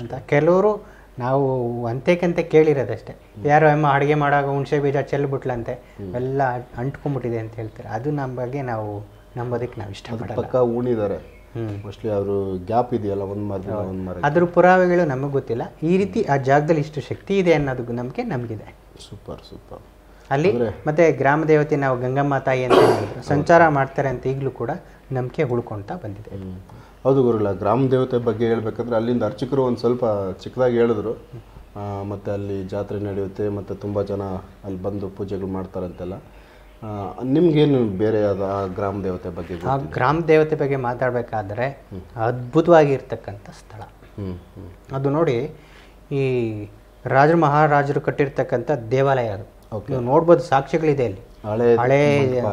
S2: ಅಂತ. ಕೆಲವರು ನಾವು ಅಂತೆಕಂತೆ ಕೇಳಿರೋದಷ್ಟೇ. ಯಾರೋ ಅಮ್ಮ ಅಡುಗೆ ಮಾಡಾಗ ಹುಣಸೆ ಬೀಜ ಚೆಲ್ಬಿಟ್ಲಂತೆ ಎಲ್ಲ ಅಂಟ್ಕೊಂಡ್ಬಿಟ್ಟಿದೆ ಅಂತ ಹೇಳ್ತಾರೆ. ಅದು ನಮ್ಮ ಬಗ್ಗೆ ನಾವು ನಂಬೋದಕ್ಕೆ ನಾವು ಇಷ್ಟಪಡ್ತಾರೆ
S1: ಪಕ್ಕ ಉಣಿದ್ದಾರೆ. ಮೋಸ್ಟ್ಲಿ ಅವರು ಗ್ಯಾಪ್ ಇದೆಯಲ್ಲ ಒಂದು ಮರ ಒಂದು ಮರ
S2: ಅದ್ರ ಪುರಾವೆಗಳು ನಮಗೆ ಗೊತ್ತಿಲ್ಲ. ಈ ರೀತಿ ಆ ಜಾಗದಲ್ಲಿ ಇಷ್ಟು ಶಕ್ತಿ ಇದೆ ಅನ್ನೋದು ನಮಗೆ ನಮಗಿದೆ.
S1: Super super.
S2: ಅಲ್ಲಿ ಮತ್ತೆ ಗ್ರಾಮ ದೇವತೆ ನಾವು ಗಂಗಮ್ಮ ತಾಯಿ ಅಂತ ಹೇಳಿದ್ರು. ಸಂಚಾರ ಮಾಡ್ತಾರೆ ಅಂತ ಈಗಲೂ ಕೂಡ ನಂಬಿಕೆ ಉಳ್ಕೊಳ್ತಾ ಬಂದಿದೆ.
S1: ಹೌದು ಗುರುಗಳ ಗ್ರಾಮ ದೇವತೆ ಬಗ್ಗೆ ಹೇಳಬೇಕಂದ್ರೆ ಅಲ್ಲಿಂದ ಅರ್ಚಕರು ಒಂದು ಸ್ವಲ್ಪ ಚಿಕ್ಕದಾಗಿ ಹೇಳಿದ್ರು. ಮತ್ತು ಅಲ್ಲಿ ಜಾತ್ರೆ ನಡೆಯುತ್ತೆ ಮತ್ತು ತುಂಬ ಜನ ಅಲ್ಲಿ ಬಂದು ಪೂಜೆಗಳು ಮಾಡ್ತಾರಂತೆಲ್ಲ. ನಿಮಗೇನು ಬೇರೆ ಆ ಗ್ರಾಮ ದೇವತೆ ಬಗ್ಗೆ
S2: ಆ ಗ್ರಾಮ ದೇವತೆ ಬಗ್ಗೆ ಮಾತಾಡಬೇಕಾದ್ರೆ ಅದ್ಭುತವಾಗಿರ್ತಕ್ಕಂಥ ಸ್ಥಳ. ಅದು ನೋಡಿ ಈ ರಾಜರು ಮಹಾರಾಜರು ಕಟ್ಟಿರ್ತಕ್ಕಂಥ ದೇವಾಲಯ ಅದು. ನೀವು ನೋಡ್ಬೋದು ಸಾಕ್ಷ್ಯಗಳಿದೆ ಅಲ್ಲಿ.
S1: ಹಳೆ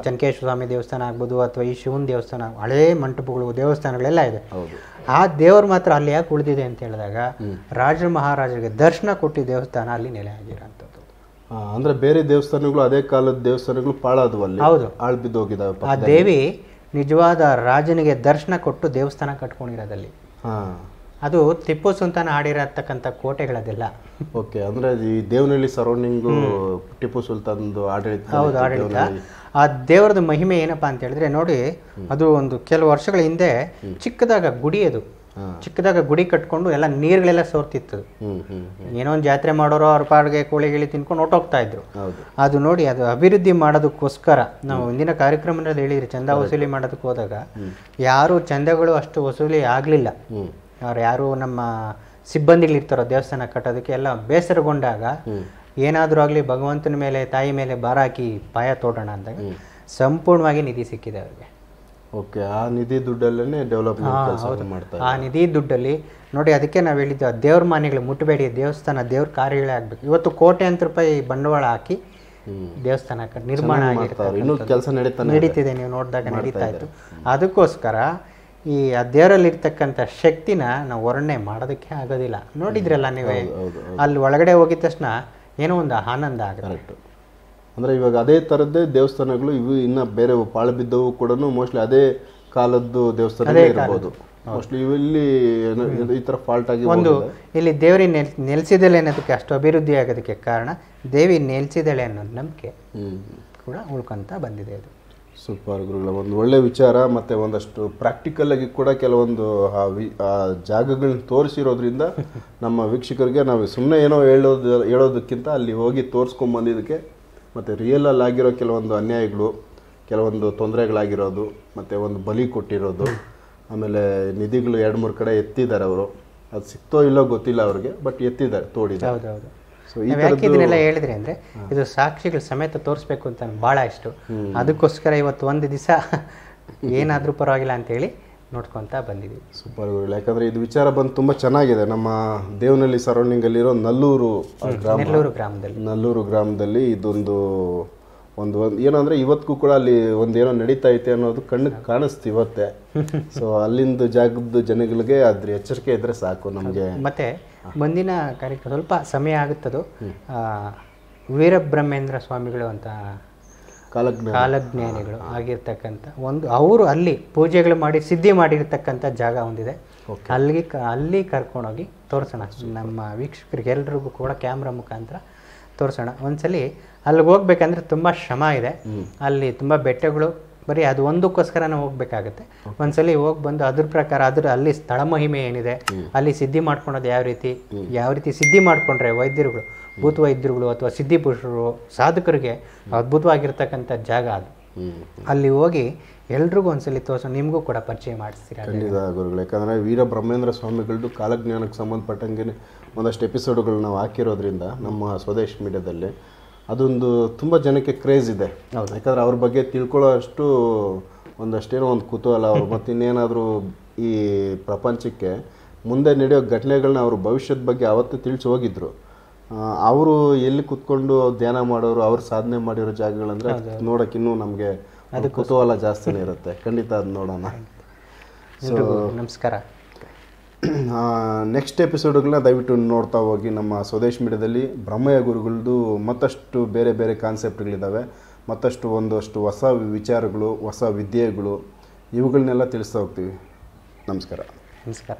S2: ಚನಕೇಶ್ವರ ಸ್ವಾಮಿ ದೇವಸ್ಥಾನ ಆಗ್ಬೋದು ಅಥವಾ ಈ ಶಿವನ್ ದೇವಸ್ಥಾನ ಹಳೆ ಮಂಟಪಗಳು ದೇವಸ್ಥಾನಗಳೆಲ್ಲ ಇದೆ.
S1: ಹೌದು.
S2: ಆ ದೇವರು ಮಾತ್ರ ಅಲ್ಲಿ ಯಾಕೆ ಉಳಿದಿದೆ ಅಂತ ಹೇಳಿದಾಗ ರಾಜ ಮಹಾರಾಜರಿಗೆ ದರ್ಶನ ಕೊಟ್ಟಿ ದೇವಸ್ಥಾನ ಅಲ್ಲಿ ನೆಲೆ ಆಗಿರೋಂಥದ್ದು.
S1: ಅಂದ್ರೆ ಬೇರೆ ದೇವಸ್ಥಾನಗಳು ಅದೇ ಕಾಲದ ದೇವಸ್ಥಾನಗಳು ಪಾಳಾದವು ಅಲ್ಲಿ.
S2: ಹೌದು.
S1: ಆಳ್ ಬಿದ್ದೋಗಿದಾವೆ
S2: ಆ ದೇವಿ ನಿಜವಾದ ರಾಜನಿಗೆ ದರ್ಶನ ಕೊಟ್ಟು ದೇವಸ್ಥಾನ ಕಟ್ಕೊಂಡಿರೋದಲ್ಲಿ
S1: ಹಾಂ.
S2: ಅದು ಟಿಪ್ಪು ಸುಲ್ತಾನ್ ಆಡಿರತಕ್ಕಂಥ ಕೋಟೆಗಳದೆಲ್ಲ.
S1: ಓಕೆ ಅಂದ್ರೆ ಈ ದೇವನಹಳ್ಳಿ ಸರೌಂಡಿಂಗು ಟಿಪ್ಪು ಸುಲ್ತಾನ್ದು ಆಡಳಿತ
S2: ಹೌದು ಆಡಳಿತ. ಆ ದೇವರದ ಮಹಿಮೆ ಏನಪ್ಪಾ ಅಂತ ಹೇಳಿದ್ರೆ ನೋಡಿ ಅದು ಒಂದು ಕೆಲವು ವರ್ಷಗಳ ಹಿಂದೆ ಚಿಕ್ಕದಾಗ ಗುಡಿ ಅದು. ಚಿಕ್ಕದಾಗ ಗುಡಿ ಕಟ್ಕೊಂಡು ಎಲ್ಲ ನೀರುಗಳೆಲ್ಲ ಸೋರ್ತಿತ್ತು. ಏನೋ ಒಂದು ಜಾತ್ರೆ ಮಾಡೋರು ಅವ್ರ ಪಾಡ್ಗೆ ಕೋಳಿ ಗಿಳಿ ತಿನ್ಕೊಂಡು ಹೊಟ್ಟೋಗ್ತಾ ಇದ್ರು. ಅದು ನೋಡಿ ಅದು ಅಭಿವೃದ್ಧಿ ಮಾಡೋದಕ್ಕೋಸ್ಕರ ನಾವು ಹಿಂದಿನ ಕಾರ್ಯಕ್ರಮದಲ್ಲಿ ಹೇಳಿದ್ರಿ ಚಂದ ವಸೂಲಿ ಮಾಡೋದಕ್ಕೆ ಹೋದಾಗ ಯಾರು ಚಂದಗಳು ಅಷ್ಟು ವಸೂಲಿ ಆಗಲಿಲ್ಲ. ಅವ್ರು ಯಾರು ನಮ್ಮ ಸಿಬ್ಬಂದಿಗಳಿರ್ತಾರೋ ದೇವಸ್ಥಾನ ಕಟ್ಟೋದಕ್ಕೆ ಎಲ್ಲ ಬೇಸರಗೊಂಡಾಗ ಏನಾದರೂ ಆಗಲಿ ಭಗವಂತನ ಮೇಲೆ ತಾಯಿ ಮೇಲೆ ಭಾರ ಹಾಕಿ ಪಾಯ ತೋಡೋಣ ಅಂದಾಗ ಸಂಪೂರ್ಣವಾಗಿ ನಿಧಿ ಸಿಕ್ಕಿದೆ ಅವ್ರಿಗೆ.
S1: ಓಕೆ ಆ ನಿಧಿ ದುಡ್ಡಲ್ಲೇ ಡೆವಲಪ್ಮೆಂಟ್ ಮಾಡ್ತಾರೆ ಮಾಡ್ತಾ
S2: ಆ ನಿಧಿ ದುಡ್ಡಲ್ಲಿ ನೋಡಿ ಅದಕ್ಕೆ ನಾವು ಹೇಳಿದ್ದು ಆ ದೇವ್ರ ಮನೆಗಳು ಮುಟ್ಟಬೇಡಿ ದೇವಸ್ಥಾನ ದೇವ್ರ ಕಾರ್ಯಗಳೇ ಆಗಬೇಕು. ಇವತ್ತು ಕೋಟ್ಯಾಂತರ ರೂಪಾಯಿ ಬಂಡವಾಳ ಹಾಕಿ ದೇವಸ್ಥಾನ ನಿರ್ಮಾಣ
S1: ಆಗಿರ್ತಾರೆ ಇನ್ನೂ ಕೆಲಸ ನಡೀತಾ
S2: ನಡೀತಿದೆ ನೀವು ನೋಡಿದಾಗ ನಡೀತಾ ಇತ್ತು. ಅದಕ್ಕೋಸ್ಕರ ಈ ಆ ದೇವರಲ್ಲಿರ್ತಕ್ಕಂಥ ಶಕ್ತಿನ ನಾವು ವರ್ಣನೆ ಮಾಡೋದಕ್ಕೆ ಆಗೋದಿಲ್ಲ. ನೋಡಿದ್ರಲ್ಲ ನೀವೇ? ಅಲ್ಲಿ ಒಳಗಡೆ ಹೋಗಿದ ತಕ್ಷಣ ಏನೋ ಒಂದು ಆನಂದ ಆಗುತ್ತೆ.
S1: ಅಂದರೆ ಇವಾಗ ಅದೇ ಥರದ್ದೇ ದೇವಸ್ಥಾನಗಳು ಇವು ಇನ್ನು ಬೇರೆ ಪಾಳು ಬಿದ್ದವು ಕೂಡ ಮೋಸ್ಟ್ಲಿ ಅದೇ ಕಾಲದ್ದು ದೇವಸ್ಥಾನ ಇರ್ಬೋದು. ಮೋಸ್ಟ್ಲಿ ಇಲ್ಲಿ ಈ ಥರ ಫಾಲ್ಟ್ ಆಗಿ
S2: ಒಂದು ಇಲ್ಲಿ ದೇವರಿ ನೆಲ್ ನೆಲೆಸಿದಳೆ ಅನ್ನೋದಕ್ಕೆ ಅಷ್ಟು ಅಭಿವೃದ್ಧಿ ಆಗೋದಕ್ಕೆ ಕಾರಣ ದೇವಿ ನೆಲೆಸಿದಳೆ ಅನ್ನೋದು ನಂಬಿಕೆ ಕೂಡ ಉಳ್ಕೊಂತ ಬಂದಿದೆ ಅದು.
S1: ಸೂಪರ್ ಗುರುಗಳ ಒಂದು ಒಳ್ಳೆ ವಿಚಾರ, ಮತ್ತೆ ಒಂದಷ್ಟು ಪ್ರಾಕ್ಟಿಕಲ್ ಆಗಿ ಕೂಡ ಕೆಲವೊಂದು, ಆ ವಿ- ಆ ಜಾಗಗಳನ್ನ ತೋರಿಸಿರೋದ್ರಿಂದ ನಮ್ಮ ವೀಕ್ಷಕರಿಗೆ ನಾವು ಸುಮ್ಮನೆ ಏನೋ ಹೇಳೋದು, ಹೇಳೋದಕ್ಕಿಂತ ಅಲ್ಲಿ ಹೋಗಿ ತೋರಿಸ್ಕೊಂಬಂದಿದ್ದಕ್ಕೆ ಮತ್ತು ರಿಯಲಲ್ಲಿ ರಿಯಲ್ ಆಗಿರೋ ಕೆಲವೊಂದು ಅನ್ಯಾಯಗಳು, ಕೆಲವೊಂದು ತೊಂದರೆಗಳಾಗಿರೋದು, ಮತ್ತು ಒಂದು ಬಲಿ ಕೊಟ್ಟಿರೋದು, ಆಮೇಲೆ ನಿಧಿಗಳು ಎರಡು ಮೂರು ಕಡೆ ಎತ್ತಿದ್ದಾರೆ ಅವರು. ಅದು ಸಿಕ್ತೋ ಇಲ್ಲೋ ಗೊತ್ತಿಲ್ಲ ಅವ್ರಿಗೆ ಬಟ್ ಎತ್ತಿದ್ದಾರೆ, ತೋಡಿದ್ದಾರೆ.
S2: ಯಾಕೆ ಇದನ್ನೆಲ್ಲ ಹೇಳಿದ್ರಿ ಅಂದ್ರೆ ಇದು ಸಾಕ್ಷಿಗಳ ಸಮೇತ ತೋರಿಸ್ಬೇಕು ಅಂತ ಬಹಳ ಇಷ್ಟು. ಇಷ್ಟ ಅದಕ್ಕೋಸ್ಕರ ಇವತ್ತು ಒಂದು ದಿವಸ ಏನಾದ್ರೂ ಪರವಾಗಿಲ್ಲ ಅಂತೇಳಿ ನೋಡ್ಕೊಂತ ಬಂದಿದ್ವಿ.
S1: ಸೂಪರ್ ಗುರು ಯಾಕಂದ್ರೆ ಇದು ವಿಚಾರ ಬಂದು ತುಂಬಾ ಚೆನ್ನಾಗಿದೆ. ನಮ್ಮ ದೇವನಹಳ್ಳಿ ಸರೌಂಡಿಂಗಲ್ಲಿರೋ ನಲ್ಲೂರು
S2: ನೆಲ್ಲೂರು ಗ್ರಾಮದಲ್ಲಿ.
S1: ನಲ್ಲೂರು ಗ್ರಾಮದಲ್ಲಿ ಇದೊಂದು ಒಂದು ಒಂದು ಏನಂದ್ರೆ ಇವತ್ತಿಗೂ ಕೂಡ ಅಲ್ಲಿ ಒಂದೇನೋ ನಡೀತಾ ಐತೆ ಅನ್ನೋದು ಕಣ್ಣಿಗೆ ಕಾಣಿಸ್ತು ಇವತ್ತೇ. ಸೊ ಅಲ್ಲಿಂದ ಜಾಗದ ಜನಗಳಿಗೆ ಅದ್ರ ಎಚ್ಚರಿಕೆ ಇದ್ರೆ ಸಾಕು ನಮಗೆ.
S2: ಮತ್ತೆ ಮುಂದಿನ ಕಾರ್ಯಕ್ರಮ ಸ್ವಲ್ಪ ಸಮಯ ಆಗುತ್ತದು. ವೀರಬ್ರಹ್ಮೇಂದ್ರ ಸ್ವಾಮಿಗಳು ಅಂತ
S1: ಕಾಲಜ್ಞ
S2: ಕಾಲಜ್ಞಾನಿಗಳು ಆಗಿರ್ತಕ್ಕಂಥ ಒಂದು ಅವರು ಅಲ್ಲಿ ಪೂಜೆಗಳು ಮಾಡಿ ಸಿದ್ಧಿ ಮಾಡಿರ್ತಕ್ಕಂಥ ಜಾಗ ಒಂದಿದೆ. ಅಲ್ಲಿಗೆ ಅಲ್ಲಿ ಕರ್ಕೊಂಡೋಗಿ ತೋರಿಸೋಣ. ನಮ್ಮ ವೀಕ್ಷಕರಿಗೆ ಎಲ್ರಿಗೂ ಕೂಡ ಕ್ಯಾಮ್ರಾ ಮುಖಾಂತರ ತೋರಿಸೋಣ. ಒಂದ್ಸಲಿ ಅಲ್ಲಿಗೆ ಹೋಗ್ಬೇಕಂದ್ರೆ ತುಂಬ ಶ್ರಮ ಇದೆ. ಅಲ್ಲಿ ತುಂಬ ಬೆಟ್ಟಗಳು ಬರೀ ಅದು ಒಂದಕ್ಕೋಸ್ಕರನೇ ಹೋಗ್ಬೇಕಾಗತ್ತೆ. ಒಂದ್ಸಲಿ ಹೋಗಿ ಬಂದು ಅದ್ರ ಪ್ರಕಾರ ಅದ್ರ ಅಲ್ಲಿ ಸ್ಥಳ ಮಹಿಮೆ ಏನಿದೆ ಅಲ್ಲಿ ಸಿದ್ಧಿ ಮಾಡ್ಕೊಳೋದು ಯಾವ ರೀತಿ ಯಾವ ರೀತಿ ಸಿದ್ಧಿ ಮಾಡ್ಕೊಂಡ್ರೆ ವೈದ್ಯರುಗಳು ಭೂತ ವೈದ್ಯರುಗಳು ಅಥವಾ ಸಿದ್ಧಿ ಪುರುಷರು ಸಾಧಕರಿಗೆ ಅದ್ಭುತವಾಗಿರ್ತಕ್ಕಂಥ ಜಾಗ ಅದು. ಅಲ್ಲಿ ಹೋಗಿ ಎಲ್ರಿಗೂ ಒಂದ್ಸಲಿ ತೋರಿಸೋ ನಿಮಗೂ ಕೂಡ ಪರಿಚಯ ಮಾಡಿಸ್ತೀರಾ
S1: ಖಂಡಿತ ಗುರುಗಳು. ಯಾಕಂದ್ರೆ ವೀರ ಬ್ರಹ್ಮೇಂದ್ರ ಸ್ವಾಮಿಗಳದ್ದು ಕಾಲಜ್ಞಾನಕ್ಕೆ ಸಂಬಂಧಪಟ್ಟಂಗೆ ಒಂದಷ್ಟು ಎಪಿಸೋಡ್ಗಳು ನಾವು ಹಾಕಿರೋದ್ರಿಂದ ನಮ್ಮ ಸ್ವದೇಶ್ ಮೀಡಿಯಾದಲ್ಲಿ ಅದೊಂದು ತುಂಬ ಜನಕ್ಕೆ ಕ್ರೇಜ್ ಇದೆ. ಯಾಕಂದ್ರೆ ಅವ್ರ ಬಗ್ಗೆ ತಿಳ್ಕೊಳ್ಳೋ ಅಷ್ಟು ಒಂದಷ್ಟೇನೋ ಒಂದು ಕುತೂಹಲ ಅವರು ಮತ್ತು ಇನ್ನೇನಾದರೂ ಈ ಪ್ರಪಂಚಕ್ಕೆ ಮುಂದೆ ನಡೆಯೋ ಘಟನೆಗಳನ್ನ ಅವರು ಭವಿಷ್ಯದ ಬಗ್ಗೆ ಅವತ್ತು ತಿಳಿಸಿ ಹೋಗಿದ್ರು. ಅವರು ಎಲ್ಲಿ ಕುತ್ಕೊಂಡು ಧ್ಯಾನ ಮಾಡೋರು ಅವ್ರು ಸಾಧನೆ ಮಾಡಿರೋ ಜಾಗಗಳಂದ್ರೆ ಇನ್ನೂ ನಮಗೆ ಕುತೂಹಲ ಜಾಸ್ತಿನೇ ಇರುತ್ತೆ. ಖಂಡಿತ ಅದು ನೋಡೋಣ.
S2: ನಮಸ್ಕಾರ.
S1: ನೆಕ್ಸ್ಟ್ ಎಪಿಸೋಡ್ಗಳನ್ನ ದಯವಿಟ್ಟು ನೋಡ್ತಾ ಹೋಗಿ. ನಮ್ಮ ಸ್ವದೇಶ್ ಮೀಡಿಯಾದಲ್ಲಿ ಬ್ರಹ್ಮಯ್ಯ ಗುರುಗಳದ್ದು ಮತ್ತಷ್ಟು ಬೇರೆ ಬೇರೆ ಕಾನ್ಸೆಪ್ಟ್ಗಳಿದ್ದಾವೆ ಮತ್ತಷ್ಟು ಒಂದಷ್ಟು ಹೊಸ ವಿಚಾರಗಳು, ಹೊಸ ವಿದ್ಯೆಗಳು ಇವುಗಳನ್ನೆಲ್ಲ ತಿಳಿಸ್ತಾ ಹೋಗ್ತೀವಿ. ನಮಸ್ಕಾರ.
S2: ನಮಸ್ಕಾರ.